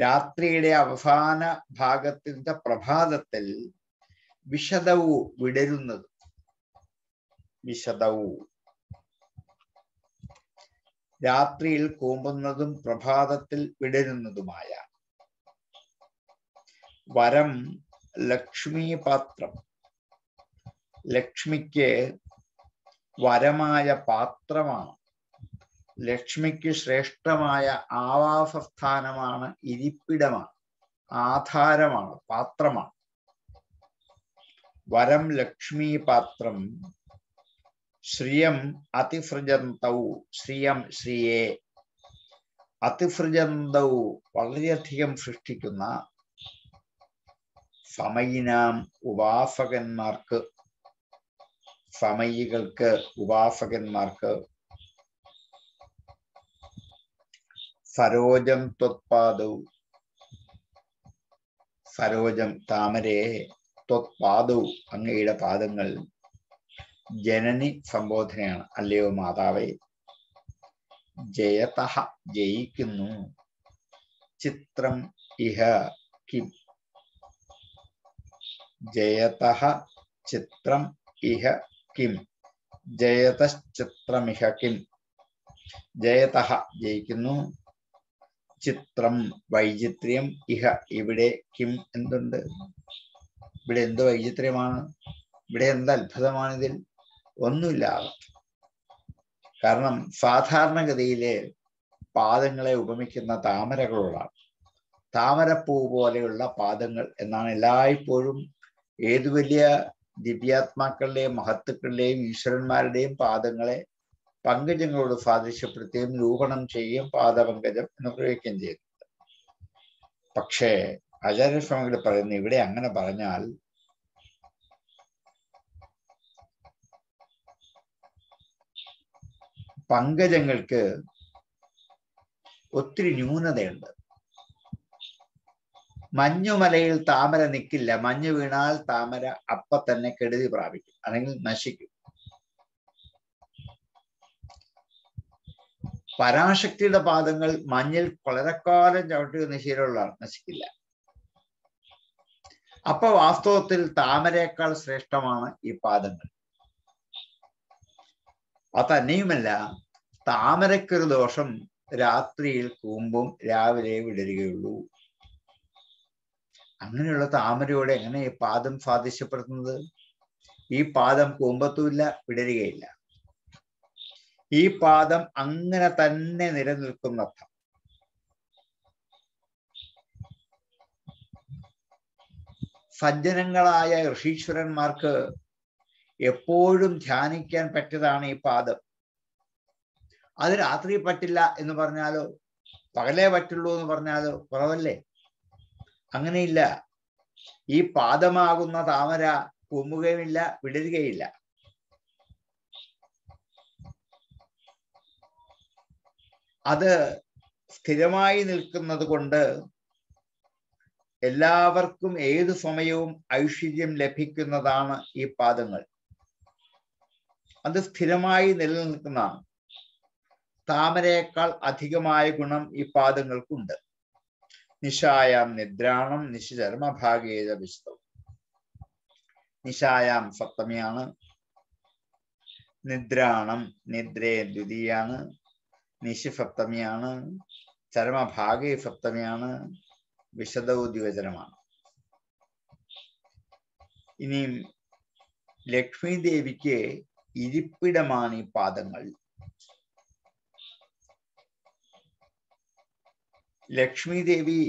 രാത്രിയുടെ അവസാന ഭാഗത്തിന്റെ പ്രഭാതത്തിൽ വിശദവു വിടരുന്നത്. വിശദവു രാത്രിയിൽ കൂമ്പുന്നതും പ്രഭാതത്തിൽ വിടരുന്നതുമായ വരം ലക്ഷ്മി പാത്രം ലക്ഷ്മിക്ക് വരമായ പാത്രമാണ്. ലക്ഷ്മിക്ക് ശ്രേഷ്ഠമായ ആവാസസ്ഥാനമാണ് ഇരിപ്പിടമാണ് ആധാരമാണ് പാത്രമാണ്. വരം ലക്ഷ്മി പാത്രം ശ്രിയം അതിസൃജന്തൗ ശ്രിയം ശ്രീയെ. അതിസൃജന്തൗ വളരെയധികം സൃഷ്ടിക്കുന്ന സമയിനാം ഉപാസകന്മാർക്ക് സമയികൾക്ക് ഉപാസകന്മാർക്ക് സരോജം ത്വത്പാദവും സരോജം താമരെ ത്വത്പാദവും അങ്ങയുടെ പാദങ്ങൾ ജനനി സംബോധനയാണ്. അല്ലയോ മാതാവേ? ജയത ജയിക്കുന്നു. ചിത്രം ഇഹ കിം ജയത ചിത്രം ഇഹ കിം. ജയതശ്ചിത്രമിഹ കിം. ജയത ജയിക്കുന്നു. ചിത്രം വൈചിത്ര്യം ഇഹ. ഇവിടെ കിം എന്തുണ്ട്? ഇവിടെ എന്ത് വൈചിത്ര്യമാണ്? ഇവിടെ എന്ത് അത്ഭുതമാണിതിൽ? ഒന്നുമില്ല. കാരണം സാധാരണഗതിയിലെ പാദങ്ങളെ ഉപമിക്കുന്ന താമരകളോടാണ്. താമരപ്പൂ പോലെയുള്ള പാദങ്ങൾ എന്നാണ് എല്ലായ്പ്പോഴും ഏതു വലിയ ദിവ്യാത്മാക്കളുടെയും മഹത്തുക്കളുടെയും ഈശ്വരന്മാരുടെയും പാദങ്ങളെ പങ്കജങ്ങളോട് സാദൃശ്യപ്പെടുത്തുകയും രൂപണം ചെയ്യുകയും പാദപങ്കജം എന്ന് പ്രയോഗിക്കുകയും ചെയ്യുന്നത് പക്ഷേ ആചാര്യസ്വാമികൾ പറയുന്നു ഇവിടെ അങ്ങനെ പറഞ്ഞാൽ പങ്കജങ്ങൾക്ക് ഒത്തിരി ന്യൂനതയുണ്ട്. മഞ്ഞുമലയിൽ താമര നിൽക്കില്ല മഞ്ഞു വീണാൽ താമര അപ്പ തന്നെ കെടുതി പ്രാപിക്കും. അല്ലെങ്കിൽ നശിക്കും. പരാശക്തിയുടെ പാദങ്ങൾ മഞ്ഞിൽ വളരെക്കാലം ചവിട്ടി ശീലമുള്ള നശിക്കില്ല. അപ്പൊ വാസ്തവത്തിൽ താമരേക്കാൾ ശ്രേഷ്ഠമാണ് ഈ പാദങ്ങൾ. അത് തന്നെയുമല്ല താമരയ്ക്കൊരു ദോഷം രാത്രിയിൽ കൂമ്പും രാവിലെ വിടരുകയുള്ളൂ. അങ്ങനെയുള്ള താമരയോടെ എങ്ങനെ ഈ പാദം സാദൃശ്യപ്പെടുത്തുന്നത് ഈ പാദം കൂമ്പത്തുമില്ല വിടരുകയില്ല. ഈ പാദം അങ്ങനെ തന്നെ നിലനിൽക്കുന്നർത്ഥം സജ്ജനങ്ങളായ ഋഷീശ്വരന്മാർക്ക് എപ്പോഴും ധ്യാനിക്കാൻ പറ്റിയതാണ് ഈ പാദം. അത് രാത്രി പറ്റില്ല എന്ന് പറഞ്ഞാലോ പകലേ പറ്റുള്ളൂ എന്ന് പറഞ്ഞാലോ കുറവല്ലേ? അങ്ങനെയില്ല. ഈ പാദമാകുന്ന താമര കുമ്മുകയുമില്ല വിടരുകയില്ല. അത് സ്ഥിരമായി നിൽക്കുന്നത് കൊണ്ട് എല്ലാവർക്കും ഏത് സമയവും ഐശ്വര്യം ലഭിക്കുന്നതാണ് ഈ പാദങ്ങൾ. അത് സ്ഥിരമായി നിലനിൽക്കുന്നതാണ്. താമരയേക്കാൾ അധികമായ ഗുണം ഈ പാദങ്ങൾക്കുണ്ട്. നിശായാം നിദ്രാണം നിശചർമ്മഭാഗേജ വിശുദ്ധം. നിശായാം സപ്തമിയാണ്. നിദ്രാണം നിദ്രേ ദ്വിതീയാണ്. നിശി സപ്തമിയാണ് ചരമഭാഗേ സപ്തമിയാണ്. വിശദവും ദ്വിവചനമാണ് ഇനിയും ലക്ഷ്മി ദേവിക്ക് ഇരിപ്പിടമാണ് ഈ പാദങ്ങൾ. ലക്ഷ്മി ദേവി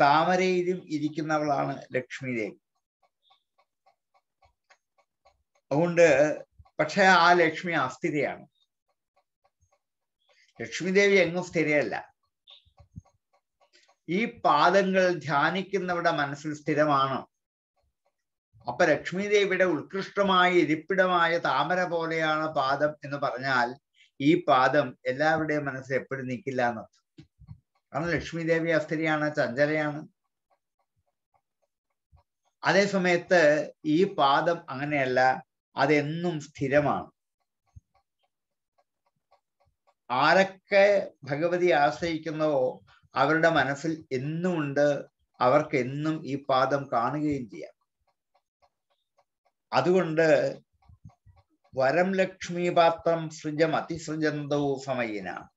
താമരയിലും ഇരിക്കുന്നവളാണ് ലക്ഷ്മി ദേവി അതുകൊണ്ട് പക്ഷെ ആ ലക്ഷ്മി അസ്ഥിരയാണ്. ലക്ഷ്മി ദേവി എങ്ങും സ്ഥിരയല്ല. ഈ പാദങ്ങൾ ധ്യാനിക്കുന്നവരുടെ മനസ്സിൽ സ്ഥിരമാണ്. അപ്പൊ ലക്ഷ്മിദേവിയുടെ ഉത്കൃഷ്ടമായ ഇരിപ്പിടമായ താമര പോലെയാണ് പാദം എന്ന് പറഞ്ഞാൽ ഈ പാദം എല്ലാവരുടെയും മനസ്സിൽ എപ്പോഴും നിൽക്കില്ല എന്നർത്ഥം. കാരണം ലക്ഷ്മിദേവി അസ്ഥിരയാണ് ചഞ്ചലയാണ്. അതേ സമയത്ത് ഈ പാദം അങ്ങനെയല്ല അതെന്നും സ്ഥിരമാണ്. ആരൊക്കെ ഭഗവതി ആശ്രയിക്കുന്നവോ അവരുടെ മനസ്സിൽ എന്നും ഉണ്ട് അവർക്ക് എന്നും ഈ പാദം കാണുകയും ചെയ്യാം. അതുകൊണ്ട് വരം ലക്ഷ്മി പാത്രം സൃജം അതിസൃജന്തവും സമയിന.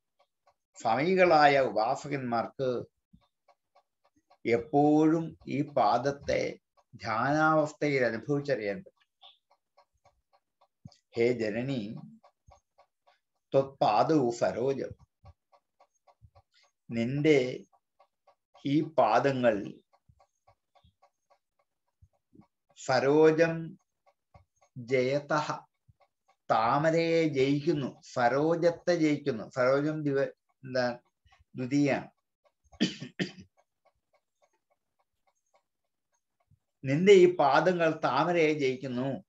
സമയികളായ ഉപാസകന്മാർക്ക് എപ്പോഴും ഈ പാദത്തെ ധ്യാനാവസ്ഥയിൽ അനുഭവിച്ചറിയാൻ പറ്റും. ഹേ ജനനി ത്വത്പാദവും സരോജം നിന്റെ ഈ പാദങ്ങൾ സരോജം ജയത താമരയെ ജയിക്കുന്നു. സരോജത്തെ ജയിക്കുന്നു. സരോജം ദിവ എന്താ? ദ്വിതീയാണ്. നിന്റെ ഈ പാദങ്ങൾ താമരയെ ജയിക്കുന്നു.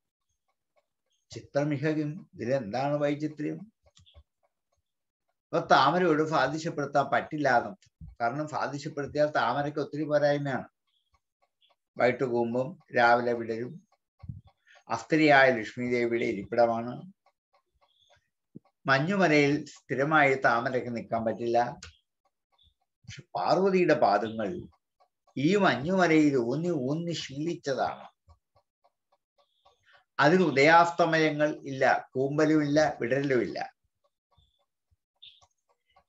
ചിത്രമിഹയും ഇതിലെന്താണ് വൈചിത്ര്യം? അപ്പൊ താമരയോട് സാധിഷ്യപ്പെടുത്താൻ പറ്റില്ല കാരണം സാധിഷ്യപ്പെടുത്തിയാൽ താമരയ്ക്ക് ഒത്തിരി പോരായ്മയാണ്. വൈകിട്ട് പോകുമ്പം രാവിലെ വിടരും. അസ്ത്രീയായ ലക്ഷ്മി ദേവിയുടെ ഇരിപ്പിടമാണ്. മഞ്ഞുമലയിൽ സ്ഥിരമായി താമരയ്ക്ക് നിൽക്കാൻ പറ്റില്ല. പക്ഷെ പാർവതിയുടെ പാദങ്ങൾ ഈ മഞ്ഞുമലയിൽ ഊന്നി ഊന്നി ശീലിച്ചതാണ്. അതിന് ഉദയാസ്തമയങ്ങൾ ഇല്ല കൂമ്പലുമില്ല വിടരലുമില്ല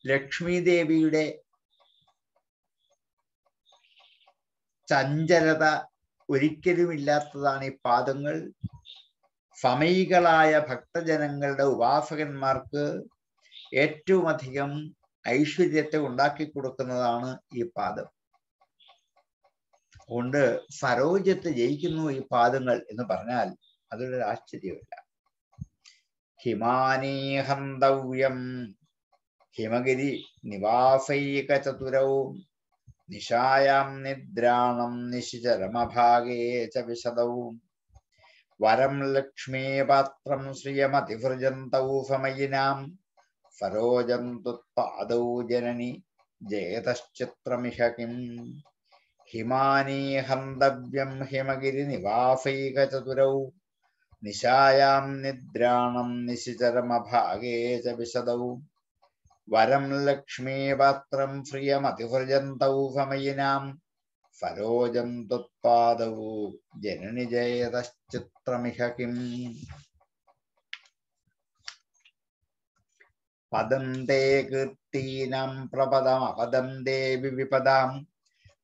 ലക്ഷ്മി ദേവിയുടെ ചഞ്ചലത ഒരിക്കലും ഇല്ലാത്തതാണ് ഈ പാദങ്ങൾ. സമയികളായ ഭക്തജനങ്ങളുടെ ഉപാസകന്മാർക്ക് ഏറ്റവും അധികം ഐശ്വര്യത്തെ ഉണ്ടാക്കി കൊടുക്കുന്നതാണ് ഈ പാദം. അതുകൊണ്ട് സരോജത്തെ ജയിക്കുന്നു ഈ പാദങ്ങൾ എന്ന് പറഞ്ഞാൽ അതൊരു ആശ്ചര്യമില്ല ഹിമാനീഹന്തവ്യം ഹിമഗിരി നിവാസൈക ചതുരവും നിശായാം നിദ്രാണം നിശിചരമഭാഗേ ച വിശദവും വരം ലക്ഷ്മീപാത്രം ശ്രിയമതിവൃജന്തൗ സമയിനാം സരോജം തുത്പാദൗ ജനനി ജയതശ്ചിത്രമിഹ കിം ഹിമാനീ ഹന്തവ്യം ഹിമഗിരി നിവാസൈക ചതുരൗ നിശായാം നിദ്രാണം നിശിചരമഭാഗേ ച വിശദൗ വരം ലക്ഷ്മീപാത്രം ശ്രിയമതിവൃജന്തൗ സമയിനാം സരോജം തുത്പാദൗ ജനനി ജയതശ്ചിത്രമിഹ കിം പദം തേ കീർത്തീനാം പ്രപദമപദം ദേവി വിപദാം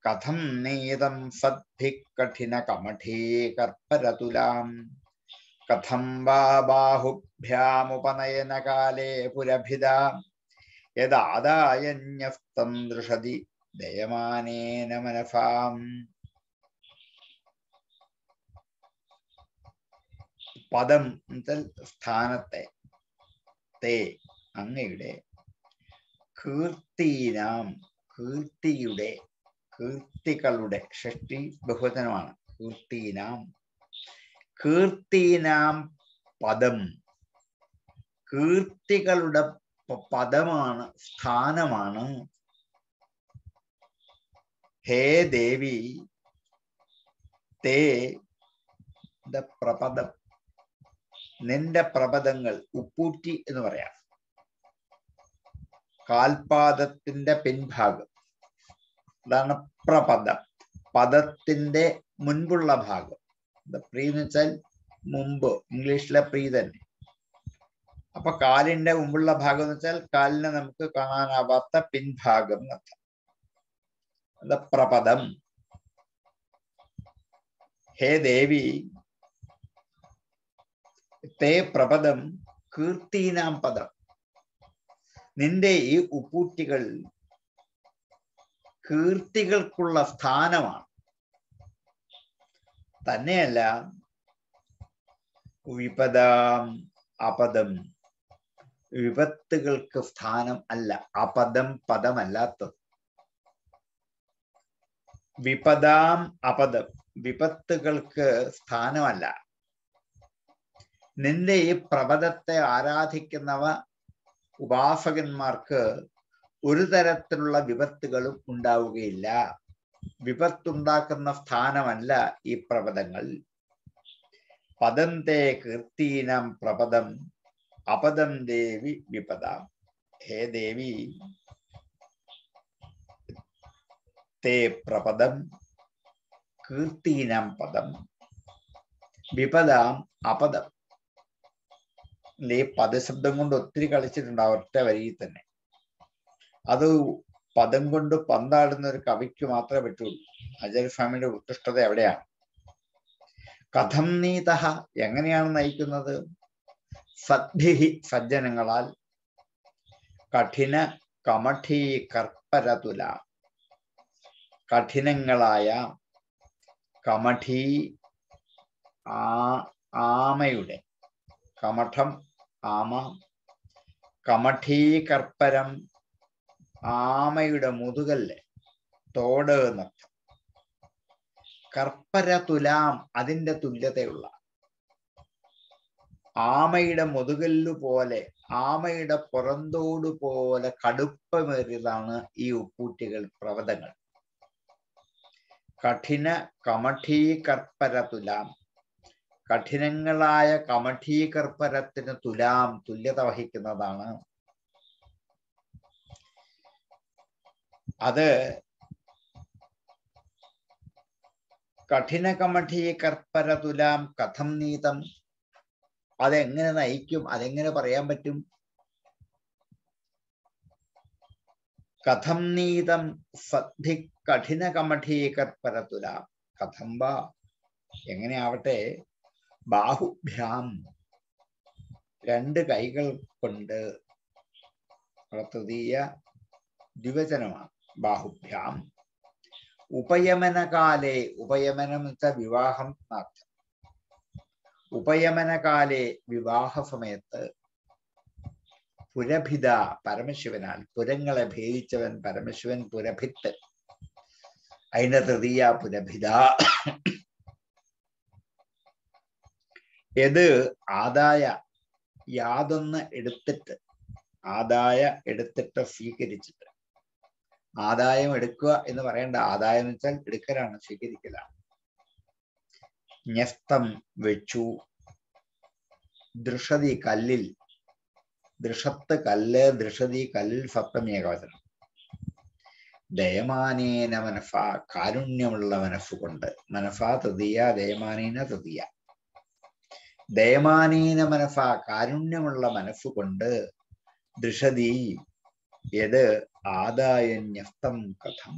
കഥം നീതം സദ്ഭി കഠിന കമഠീ ദൃഷതി ദയമാനേന മനഫാം പദം സ്ഥാനത്തെ തേ അങ്ങയുടെ കീർത്തിനാം കീർത്തിയുടെ കീർത്തികളുടെ ഷഷ്ടി ബഹുവചനമാണ്. കീർത്തിനാം കീർത്തിനാം പദം കീർത്തികളുടെ പദമാണ് സ്ഥാനമാണ്. ഹേ ദേവി തേ പ്രപദം. നിന്റെ പ്രപദങ്ങൾ ഉപ്പൂറ്റി എന്ന് പറയാം. കാൽപാദത്തിന്റെ പിൻഭാഗം. അതാണ് പ്രപദം. പദത്തിന്റെ മുൻപുള്ള ഭാഗം. പ്രീ വെച്ചാൽ മുമ്പ്. ഇംഗ്ലീഷിലെ പ്രീ തന്നെ. അപ്പൊ കാലിന്റെ മുമ്പുള്ള ഭാഗം എന്ന് വെച്ചാൽ കാലിനെ നമുക്ക് കാണാനാവാത്ത പിൻഭാഗം എന്നർത്ഥം പ്രപദം. ഹേ ദേവി തേ പ്രപദം കീർത്തിനാം പദം. നിന്റെ ഈ ഉപ്പൂറ്റികൾ കീർത്തികൾക്കുള്ള സ്ഥാനമാണ്. തന്നെയല്ല വിപദാം അപദം. വിപത്തുകൾക്ക് സ്ഥാനം അല്ല. അപദം പദമല്ലാത്തത്. വിപദാം അപദം. വിപത്തുകൾക്ക് സ്ഥാനമല്ല. നിന്റെ ഈ പ്രപദത്തെ ആരാധിക്കുന്നവ ഉപാസകന്മാർക്ക് ഒരു തരത്തിലുള്ള വിപത്തുകളും ഉണ്ടാവുകയില്ല. വിപത്തുണ്ടാക്കുന്ന സ്ഥാനമല്ല ഈ പ്രപദങ്ങൾ. പദന്തേ കീർത്തീനം പ്രപദം അപദം ദേവി വിപദ. ഹേ ദേവി. തേ പ്രപദം. കീർത്തിനം പദം. വിപദാം അപദം. ഈ പദശബ്ദം കൊണ്ട് ഒത്തിരി കളിച്ചിട്ടുണ്ട് ഒറ്റ വരിയിൽ തന്നെ. അത് പദം കൊണ്ട് പന്താടുന്ന ഒരു കവിക്ക് മാത്രമേ പറ്റുള്ളൂ. അജയസ്വാമിയുടെ ഉത്കൃഷ്ടത എവിടെയാണ്? കഥം നീതഹ എങ്ങനെയാണ് നയിക്കുന്നത്? സദ്ഭിഹി സജ്ജനങ്ങളാൽ കഠിന കമഠീ കർപ്പരതുല കഠിനങ്ങളായ കമഠീ ആ ആമയുടെ കമഠം ആമ കമഠീ കർപ്പരം ആമയുടെ മുതുകല്ല് തോട് എന്നർത്ഥം. കർപ്പര തുലാം അതിന്റെ തുല്യതയുള്ള ആമയുടെ മുതുകല്ലു പോലെ ആമയുടെ പുറന്തോട് പോലെ കടുപ്പമേറിയതാണ് ഈ ഉപ്പൂറ്റികൾ പ്രവതങ്ങൾ. കഠിന കമഠീകർപ്പര തുലാം കഠിനങ്ങളായ കമഠീകർപ്പരത്തിന് തുലാം തുല്യത വഹിക്കുന്നതാണ്. അത് കഠിന കമഠീകർപ്പര തുലാം കഥം നീതം അതെങ്ങനെ നയിക്കും? അതെങ്ങനെ പറയാൻ പറ്റും? കഥം നീതം സദ്ധി കഠിന കമഠീ കർപ്പര തുലാം കഥം വാ എങ്ങനെയാവട്ടെ? ബാഹുഭ്യാം. രണ്ട് കൈകൾ കൊണ്ട് തൃതീയ ദ്വിവചനമാണ്. ബാഹുഭ്യാം. ഉപയമനകാലേ ഉപയമനം വിവാഹം എന്നർത്ഥം ഉപയമനകാലേ വിവാഹ സമയത്ത് പുരഭിത പരമശിവനാൽ പുരങ്ങളെ ഭേദിച്ചവൻ പരമശിവൻ പുരഭിത്ത്. അതിന് തൃതീയ പുരഭിത. ഇത് ആദായ യാതൊന്ന് എടുത്തിട്ട് ആദായ എടുത്തിട്ട് സ്വീകരിച്ചിട്ട്. ആദായം എടുക്കുക എന്ന് പറയേണ്ട ആദായം എന്ന് വെച്ചാൽ എടുക്കലാണ് സ്വീകരിക്കലാണ്. ന്യസ്തം വെച്ചു. ദൃഷതി കല്ലിൽ ദൃഷത്ത് കല്ല് ദൃഷതി കല്ലിൽ സപ്തമി ഏകവചനം ദയമാനേന മനഫ കാരുണ്യമുള്ള മനസ്സുകൊണ്ട്. മനഫ തൃതീയ ദയമാനേന തൃതീയ. ദയമാനീന മനഫ കാരുണ്യമുള്ള മനസ്സുകൊണ്ട് ദൃഷതി ഏത് ആദായ ന്യസ്തം കഥം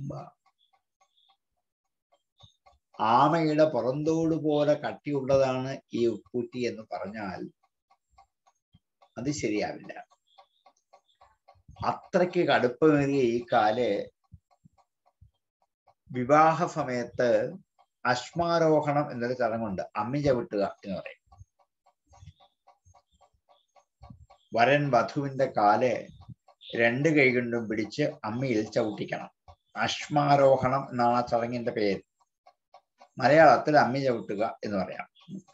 ആമയുടെ പുറന്തോട് പോലെ കട്ടിയുള്ളതാണ് ഈ ഉപ്പൂറ്റി എന്ന് പറഞ്ഞാൽ അത് ശരിയാവില്ല. അത്രയ്ക്ക് കടുപ്പമേറിയ ഈ കാൽ വിവാഹ സമയത്ത് അശ്മാരോഹണം എന്നൊരു ചടങ്ങുണ്ട്. അമ്മി ചവിട്ടുക എന്ന് പറയും. വരൻ വധുവിന്റെ കാൽ രണ്ട് കൈകൊണ്ടും പിടിച്ച് അമ്മിയിൽ ചവിട്ടിക്കണം. അശ്മാരോഹണം എന്നാണ് ആ ചടങ്ങിന്റെ പേര്. മലയാളത്തിൽ അമ്മി ചവിട്ടുക എന്ന് പറയാം.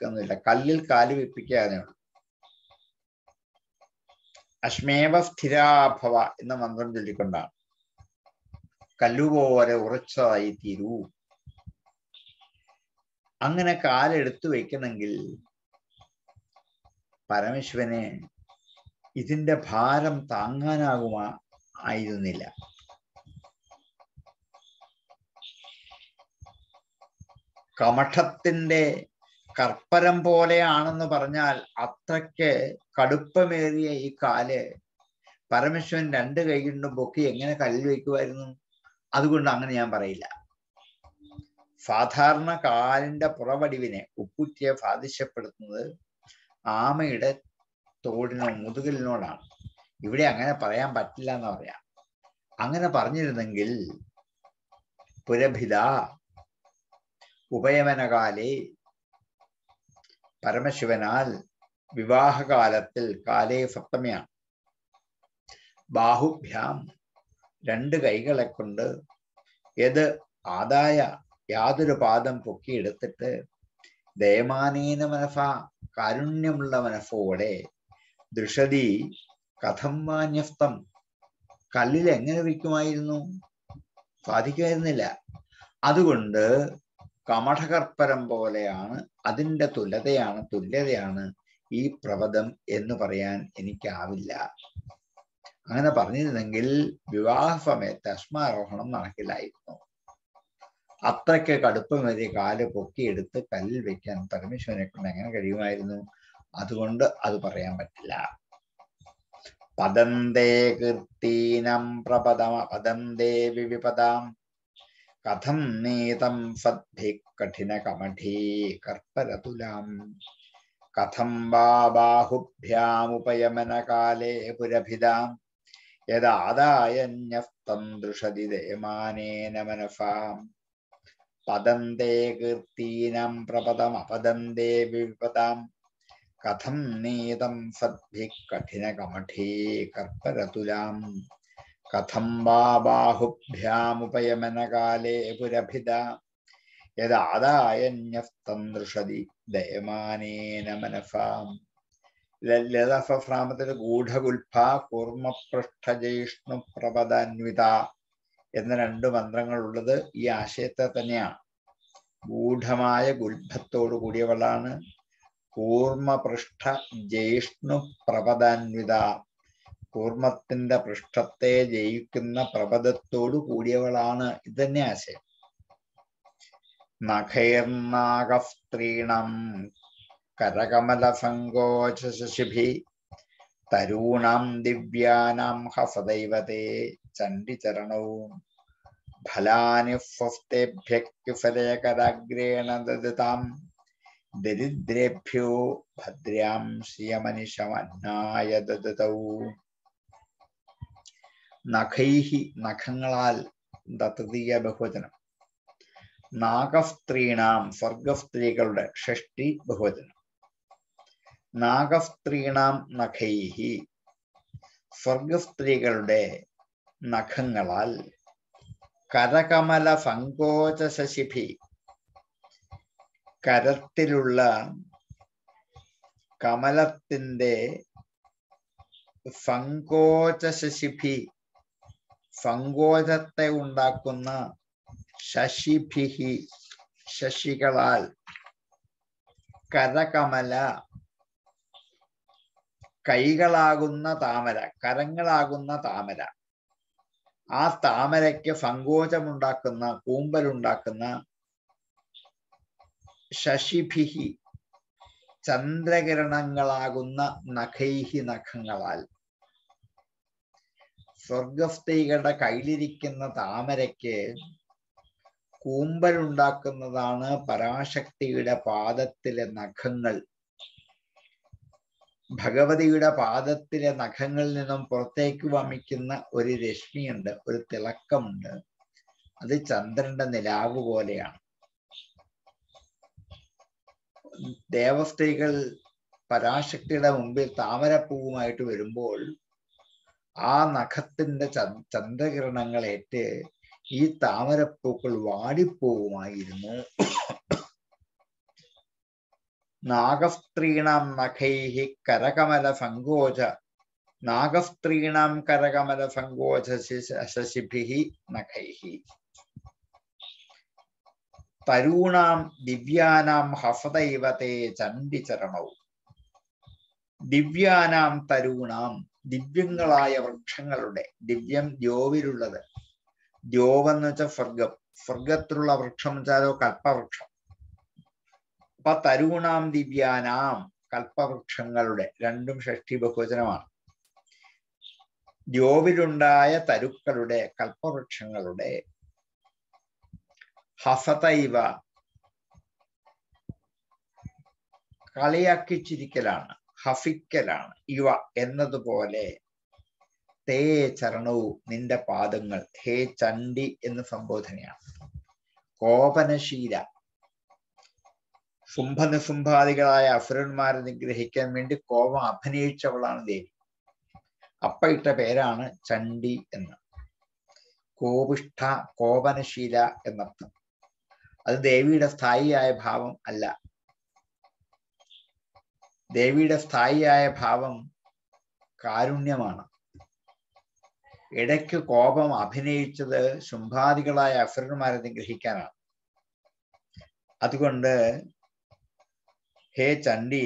ഒന്നുമില്ല കല്ലിൽ കാൽ വെപ്പിക്കുക ഉള്ളൂ. അശ്മേവ സ്ഥിരാഭവ എന്ന മന്ത്രം ചൊല്ലിക്കൊണ്ടാണ്. കല്ലുപോലെ ഉറച്ചതായി തീരൂ. അങ്ങനെ കാലെടുത്തു വെക്കണമെങ്കിൽ പരമശിവന് ഇതിന്റെ ഭാരം താങ്ങാനാകുമാ ആയിരുന്നില്ല കമഠത്തിന്റെ കർപ്പരം പോലെയാണെന്ന് പറഞ്ഞാൽ അത്രയ്ക്ക് കടുപ്പമേറിയ ഈ കാൽ പരമേശ്വരൻ രണ്ട് കൈ കൊണ്ടും പൊക്കി എങ്ങനെ കല്ലിൽ വയ്ക്കുമായിരുന്നു? അതുകൊണ്ട് അങ്ങനെ ഞാൻ പറയില്ല. സാധാരണ കാലിന്റെ പുറവടിവിനെ ഉപ്പുറ്റിയെ ബാധിച്ചപ്പെടുത്തുന്നത് ആമയുടെ തോടിനോ മുതുകലിനോടാണ്. ഇവിടെ അങ്ങനെ പറയാൻ പറ്റില്ല എന്ന് പറയാം. അങ്ങനെ പറഞ്ഞിരുന്നെങ്കിൽ പുരഭിത ഉപയമനകാലേ പരമശിവനാൽ വിവാഹകാലത്തിൽ കാലേ സപ്തമിയാണ്. ബാഹുഭ്യാം രണ്ട് കൈകളെ കൊണ്ട് ഏത് ആദായ യാതൊരു പാദം പൊക്കിയെടുത്തിട്ട് ദയമാനീന മനസ കാരുണ്യമുള്ള മനസ്സോടെ ദൃഷതി കഥം മാന്യസ്തം കല്ലിൽ എങ്ങനെ വയ്ക്കുമായിരുന്നു? സാധിക്കുമായിരുന്നില്ല. അതുകൊണ്ട് കമഠകർപ്പരം പോലെയാണ് അതിന്റെ തുല്യതയാണ് തുല്യതയാണ് ഈ പ്രപദം എന്ന് പറയാൻ എനിക്കാവില്ല. അങ്ങനെ പറഞ്ഞിരുന്നെങ്കിൽ വിവാഹ സമയത്ത് അശ്മാരോഹണം നടക്കില്ലായിരുന്നു. അത്രയ്ക്ക് കടുപ്പമേറിയ കാൽ പൊക്കിയെടുത്ത് കല്ലിൽ വെക്കാൻ പരമേശ്വരനെ കൊണ്ട് എങ്ങനെ കഴിയുമായിരുന്നു? അതുകൊണ്ട് അത് പറയാൻ പറ്റില്ല. പദന്തേ കീർത്തീനം പ്രപദമ പദന്തേ വിവിപദാം കഥം നീതം സദ്ഭി കഠിന കമഠീ കർപ്പരതുലാം കഥം വാ ബാഹുഭ്യാമുപയമനകാലേ പുരഭിതാം യദാദായന്യസ്തം ദൃഷതി ദേമാനേന മനസാം പദന്തേ കീർത്തീനം പ്രപദമപദന്തേ വിപദാം കഥം നീതം സദ്ഭി കഠിന കമഠീ കർപ്പരതുലാം കഥം വാ ബാഹുഭ്യാമുപയമനകാലേ പുരഭിത. യദാദായന്യസ്തം ദൃഷതി ദയമാനേന മനസാം ലളിതസഹസ്രാമത്തിൽ ഗൂഢഗുൽഫ കൂർമ്മപൃഷ്ഠജൈഷ്ണു പ്രപദാന്വിത എന്ന രണ്ട് മന്ത്രങ്ങളുള്ളത് ഈ ആശയത്തെ തന്നെയാണ്. ഗൂഢമായ ഗുൽഭത്തോടു കൂടിയവളാണ് കൂർമ്മപൃഷ്ഠ ജൈഷ്ണു പ്രപദാന്വിത കൂർമ്മത്തിന്റെ പൃഷ്ഠത്തെ ജയിക്കുന്ന പ്രപദത്തോടു കൂടിയവളാണ്. ഇത് തന്നെ ആശയം. നഖൈർനാഗസ്ത്രീണം കരകമലസങ്കോചശിഭി തരൂണാം ദിവ്യാനാം ഹസദൈവതേ ചണ്ഡിചരണവും ഫലാനി ദദതാം ദരിദ്രേഭ്യോ ഭദ്രാം ശ്രിയമനിഷമന്നായ ദദതൗ. നഖൈഹി നഖങ്ങളാൽ തൃതീയ ബഹുവചനം. നാഗസ്ത്രീണാം സ്വർഗസ്ത്രീകളുടെ ഷഷ്ടി ബഹുവചനം. നാഗസ്ത്രീണാം നഖൈഹി സ്വർഗസ്ത്രീകളുടെ നഖങ്ങളാൽ കരകമല സങ്കോച ശശിഭി കരത്തിലുള്ള കമലത്തിന്റെ സങ്കോച ശശിഭി സങ്കോചത്തെ ഉണ്ടാക്കുന്ന ശശിഭിഹി ശശികളാൽ കരകമല കൈകളാകുന്ന താമര കരങ്ങളാകുന്ന താമര. ആ താമരയ്ക്ക് സങ്കോചമുണ്ടാക്കുന്ന കൂമ്പലുണ്ടാക്കുന്ന ശശിഭിഹി ചന്ദ്രകിരണങ്ങളാകുന്ന നഖൈഹി നഖങ്ങളാൽ. സ്വർഗസ്ത്രീകളുടെ കയ്യിലിരിക്കുന്ന താമരയ്ക്ക് കൂമ്പലുണ്ടാക്കുന്നതാണ് പരാശക്തിയുടെ പാദത്തിലെ നഖങ്ങൾ. ഭഗവതിയുടെ പാദത്തിലെ നഖങ്ങളിൽ നിന്നും പുറത്തേക്ക് വമിക്കുന്ന ഒരു രശ്മിയുണ്ട് ഒരു തിളക്കമുണ്ട്. അത് ചന്ദ്രന്റെ നിലാവ് പോലെയാണ്. ദേവസ്ത്രീകൾ പരാശക്തിയുടെ മുമ്പിൽ താമരപ്പൂവുമായിട്ട് വരുമ്പോൾ ആ നഖത്തിന്റെ ചന്ദ്രകിരണങ്ങൾ ഏറ്റ് ഈ താമരപ്പൂക്കൾ വാടിപ്പോവുമായിരുന്നു. നാഗസ്ത്രീണാം നഖൈഹി കരകമല സങ്കോച നാഗസ്ത്രീണാം കരകമല സങ്കോച ശശിഭി നഖൈഹി. തരൂണാം ദിവ്യാനാം ഹസദൈവത്തെ ചണ്ടിചരണവും ദിവ്യാനാം തരൂണാം ദിവ്യങ്ങളായ വൃക്ഷങ്ങളുടെ ദിവ്യം ദ്യോവിലുള്ളത്. ദ്യോവെന്ന് വെച്ചാൽ സ്വർഗം സ്വർഗത്തിലുള്ള വൃക്ഷം വെച്ചാലോ കൽപ്പവൃക്ഷം. അപ്പൊ തരുണാം ദിവ്യാനാം കൽപ്പവൃക്ഷങ്ങളുടെ രണ്ടും ഷഷ്ടി ബഹുവചനമാണ്. ദ്യോവിലുണ്ടായ തരുക്കളുടെ കൽപ്പവൃക്ഷങ്ങളുടെ ഹസതൈവ കളിയാക്കിച്ചിരിക്കലാണ്. ഹസിക്കലാണ് ഇവ എന്നതുപോലെ തേ ചരണവും നിന്റെ പാദങ്ങൾ ഹേ ചണ്ടി എന്ന് സംബോധനയാണ്. കോപനശീല. ശുംഭനിശുംഭാദികളായ അസുരന്മാരെ നിഗ്രഹിക്കാൻ വേണ്ടി കോപം അഭിനയിച്ചവളാണ് ദേവി. അപ്പ ഇട്ട പേരാണ് ചണ്ടി എന്ന്. കോപിഷ്ഠ കോപനശീല എന്നർത്ഥം. അത് ദേവിയുടെ സ്ഥായിയായ ഭാവം അല്ല. ദേവിയുടെ സ്ഥായിയായ ഭാവം കാരുണ്യമാണ്. ഇടയ്ക്ക് കോപം അഭിനയിച്ചത് ശുംഭാദികളായ അസുരന്മാരെ നിഗ്രഹിക്കാനാണ് അതുകൊണ്ട് ഹേ ചണ്ഡി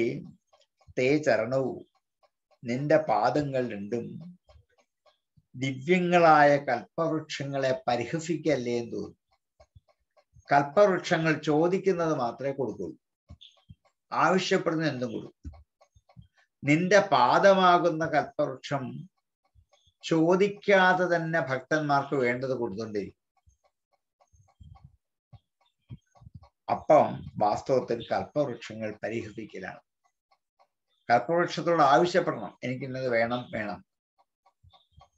തേ ചരണവും നിന്റെ പാദങ്ങൾ രണ്ടും ദിവ്യങ്ങളായ കൽപ്പവൃക്ഷങ്ങളെ പരിഹസിക്കല്ലേ എന്ന് തോന്നുന്നു കൽപ്പവൃക്ഷങ്ങൾ ചോദിക്കുന്നത് മാത്രമേ കൊടുക്കുള്ളൂ. ആവശ്യപ്പെടുന്ന എന്തും കൊടുക്കും. നിന്റെ പാദമാകുന്ന കൽപ്പവൃക്ഷം ചോദിക്കാതെ തന്നെ ഭക്തന്മാർക്ക് വേണ്ടത് കൊടുത്തോണ്ടിരിക്കും. അപ്പം വാസ്തവത്തിൽ കൽപ്പവൃക്ഷങ്ങൾ പരിഹസിക്കലാണ്. കൽപ്പവൃക്ഷത്തോട് ആവശ്യപ്പെടണം. എനിക്കിന്നത് വേണം വേണം.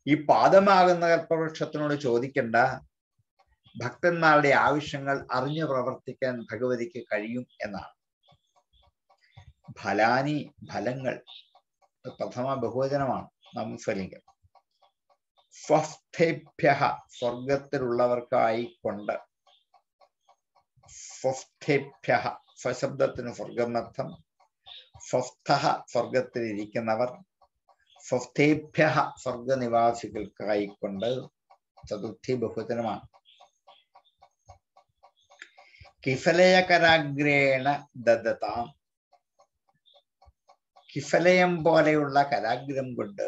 ഈ പാദമാകുന്ന കൽപ്പവൃക്ഷത്തിനോട് ചോദിക്കേണ്ട. ഭക്തന്മാരുടെ ആവശ്യങ്ങൾ അറിഞ്ഞു പ്രവർത്തിക്കാൻ ഭഗവതിക്ക് കഴിയും എന്നാണ്. ഫലാനി ഫലങ്ങൾ പ്രഥമ ബഹുവചനമാണ് നംസലിംഗം സ്വസ്ഥേഭ്യ സ്വർഗത്തിലുള്ളവർക്കായി കൊണ്ട് സ്വസ്ഥേഭ്യ സ്വശബ്ദത്തിന് സ്വർഗം അർത്ഥം സ്വസ്ഥ സ്വർഗത്തിലിരിക്കുന്നവർ സ്വസ്ഥേഭ്യ സ്വർഗനിവാസികൾക്കായി കൊണ്ട് ചതുർത്ഥി ബഹുജനമാണ് കിഫലയകരാഗ്രേണ ദദതാം കിഫലയം പോലെയുള്ള കലാഗ്രഹം കൊണ്ട്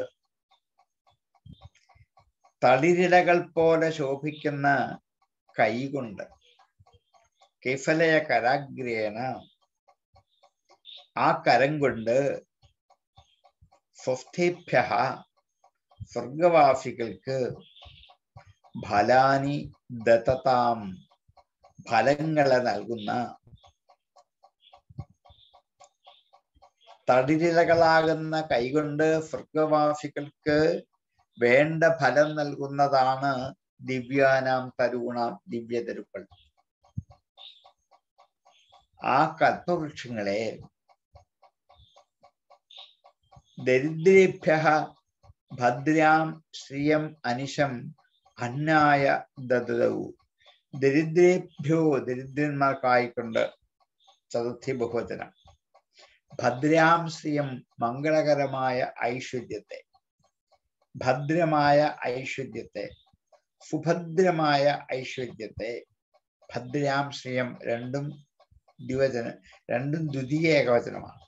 തളിരിലകൾ പോലെ ശോഭിക്കുന്ന കൈകൊണ്ട് കിഫലയ കരാഗ്രേണ ആ കരം കൊണ്ട് സ്വസ്ഥേഭ്യ സ്വർഗവാസികൾക്ക് ഫലാനി ദത്തതാം ഫലങ്ങളെ നൽകുന്ന തടിരിലകളാകുന്ന കൈകൊണ്ട് ഫൃഗവാസികൾക്ക് വേണ്ട ഫലം നൽകുന്നതാണ് ദിവ്യാനാം തരുണാം ദിവ്യതരുക്കൾ. ആ കൽപ്പവൃക്ഷങ്ങളെ ദരിദ്രേഭ്യ ഭദ്രാം ശ്രീയം അനിശം അന്നായ ദദതവു ദരിദ്രേഭ്യോ ദരിദ്രന്മാർക്കായിക്കൊണ്ട് ചതുർത്ഥി ബഹുവചനം. ഭദ്രാം ശ്രിയം മംഗളകരമായ ഐശ്വര്യത്തെ. ഭദ്രമായ ഐശ്വര്യത്തെ സുഭദ്രമായ ഐശ്വര്യത്തെ ഭദ്രാംശ്രിയം രണ്ടും ദ്വിവചന രണ്ടും ദ്വിതീയ ഏകവചനമാണ്.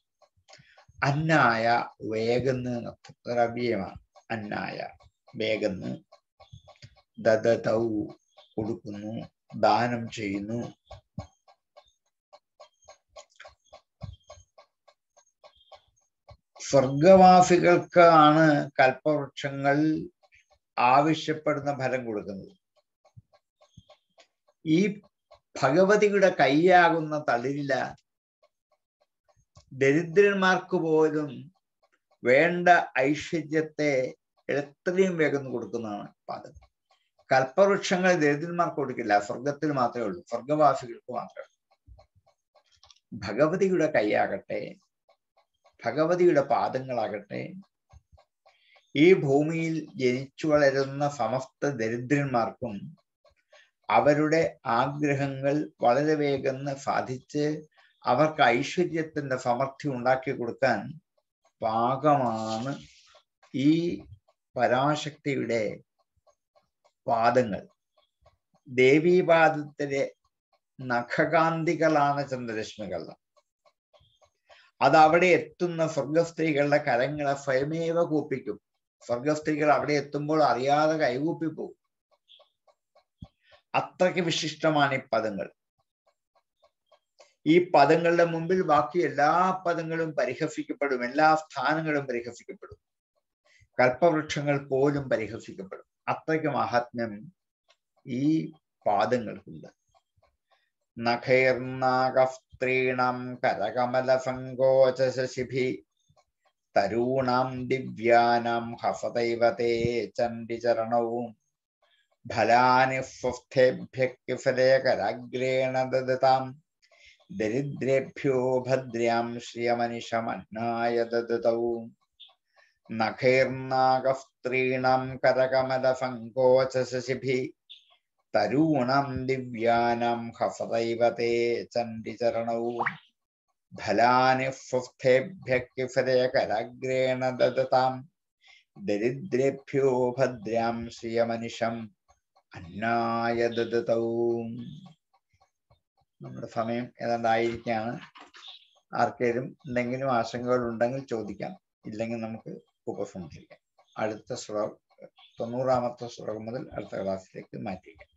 അന്നായ വേഗന്ന് അവ്യയമാണ് അന്നായ വേഗന്ന് ദദതൗ കൊടുക്കുന്നു ദാനം ചെയ്യുന്നു സ്വർഗവാസികൾക്കാണ് കൽപ്പവൃക്ഷങ്ങൾ ആവശ്യപ്പെടുന്ന ഫലം കൊടുക്കുന്നത്. ഈ ഭഗവതിയുടെ കൈയാകുന്ന തളിരില ദരിദ്രന്മാർക്ക് പോലും വേണ്ട ഐശ്വര്യത്തെ എത്രയും വേഗം കൊടുക്കുന്നതാണ് പാചകം കൽപ്പവൃക്ഷങ്ങൾ ദരിദ്രന്മാർക്ക് കൊടുക്കില്ല. സ്വർഗത്തിൽ മാത്രമേ ഉള്ളൂ. സ്വർഗവാസികൾക്ക് മാത്രമേ ഉള്ളൂ. ഭഗവതിയുടെ കൈയാകട്ടെ ഭഗവതിയുടെ പാദങ്ങളാകട്ടെ. ഈ ഭൂമിയിൽ ജനിച്ചു വളരുന്ന സമസ്ത ദരിദ്രന്മാർക്കും അവരുടെ ആഗ്രഹങ്ങൾ വളരെ വേഗം സാധിച്ച് അവർക്ക് ഐശ്വര്യത്തിന്റെ സമൃദ്ധി ഉണ്ടാക്കി കൊടുക്കാൻ പാകമാണ് ഈ പരാശക്തിയുടെ പാദങ്ങൾ. ദേവീപാദത്തിലെ നഖകാന്തികളാണ് ചന്ദ്രരശ്മികൾ. അത് അവിടെ എത്തുന്ന സ്വർഗസ്ത്രീകളുടെ കരങ്ങളെ സ്വയമേവ കൂപ്പിക്കും. സ്വർഗസ്ത്രീകൾ അവിടെ എത്തുമ്പോൾ അറിയാതെ കൈകൂപ്പി പോകും അത്രയ്ക്ക് വിശിഷ്ടമാണ് ഈ പദങ്ങൾ. ഈ പദങ്ങളുടെ മുമ്പിൽ ബാക്കി എല്ലാ പദങ്ങളും പരിഹസിക്കപ്പെടും എല്ലാ സ്ഥാനങ്ങളും പരിഹസിക്കപ്പെടും. കൽപ്പവൃക്ഷങ്ങൾ പോലും പരിഹസിക്കപ്പെടും. അത്രയ്ക്ക് മഹാത്മ്യം ഈ പാദങ്ങൾക്കുണ്ട്. നഖൈർനാഗസ്ത്രീണം കരകമലസങ്കോചശിഭി തരൂണാം ദിവ്യാനാം ഹസദൈവതേ ചണ്ഡിചരണവും ഫലാനി സ്വസ്ഥേഭ്യക്കിഫലേകരാഗ്രേണ ദദതാം ദരിദ്രേഭ്യോ ഭദ്ര്യാം ശ്രിയമനിഷമന്നായ ദദതൗ നഖൈർനാഗസ്ത്രീണം കരകമലസങ്കോചശിഭി തരൂണം ദിവ്യാനാം ഹസദൈവതേ ചണ്ഡിചരണൗ ഫലാനി സ്വസ്ഥേഭ്യക്കിഫലേകരാഗ്രേണ ദദതാം. ദരിദ്രേഭ്യോ ഭദ്രാം ശ്രിയമനിഷം അന്നായ ദദതൗ. നമ്മുടെ സമയം ഏതാണ്ടായിരിക്കാണ്? ആർക്കേലും എന്തെങ്കിലും ആശങ്കകൾ ഉണ്ടെങ്കിൽ ചോദിക്കാം. ഇല്ലെങ്കിൽ നമുക്ക് ഉപസംഹരിക്കാം. അടുത്ത ശ്ലോകം തൊണ്ണൂറാമത്തെ ശ്ലോകം മുതൽ അടുത്ത ക്ലാസ്സിലേക്ക് മാറ്റിക്കാം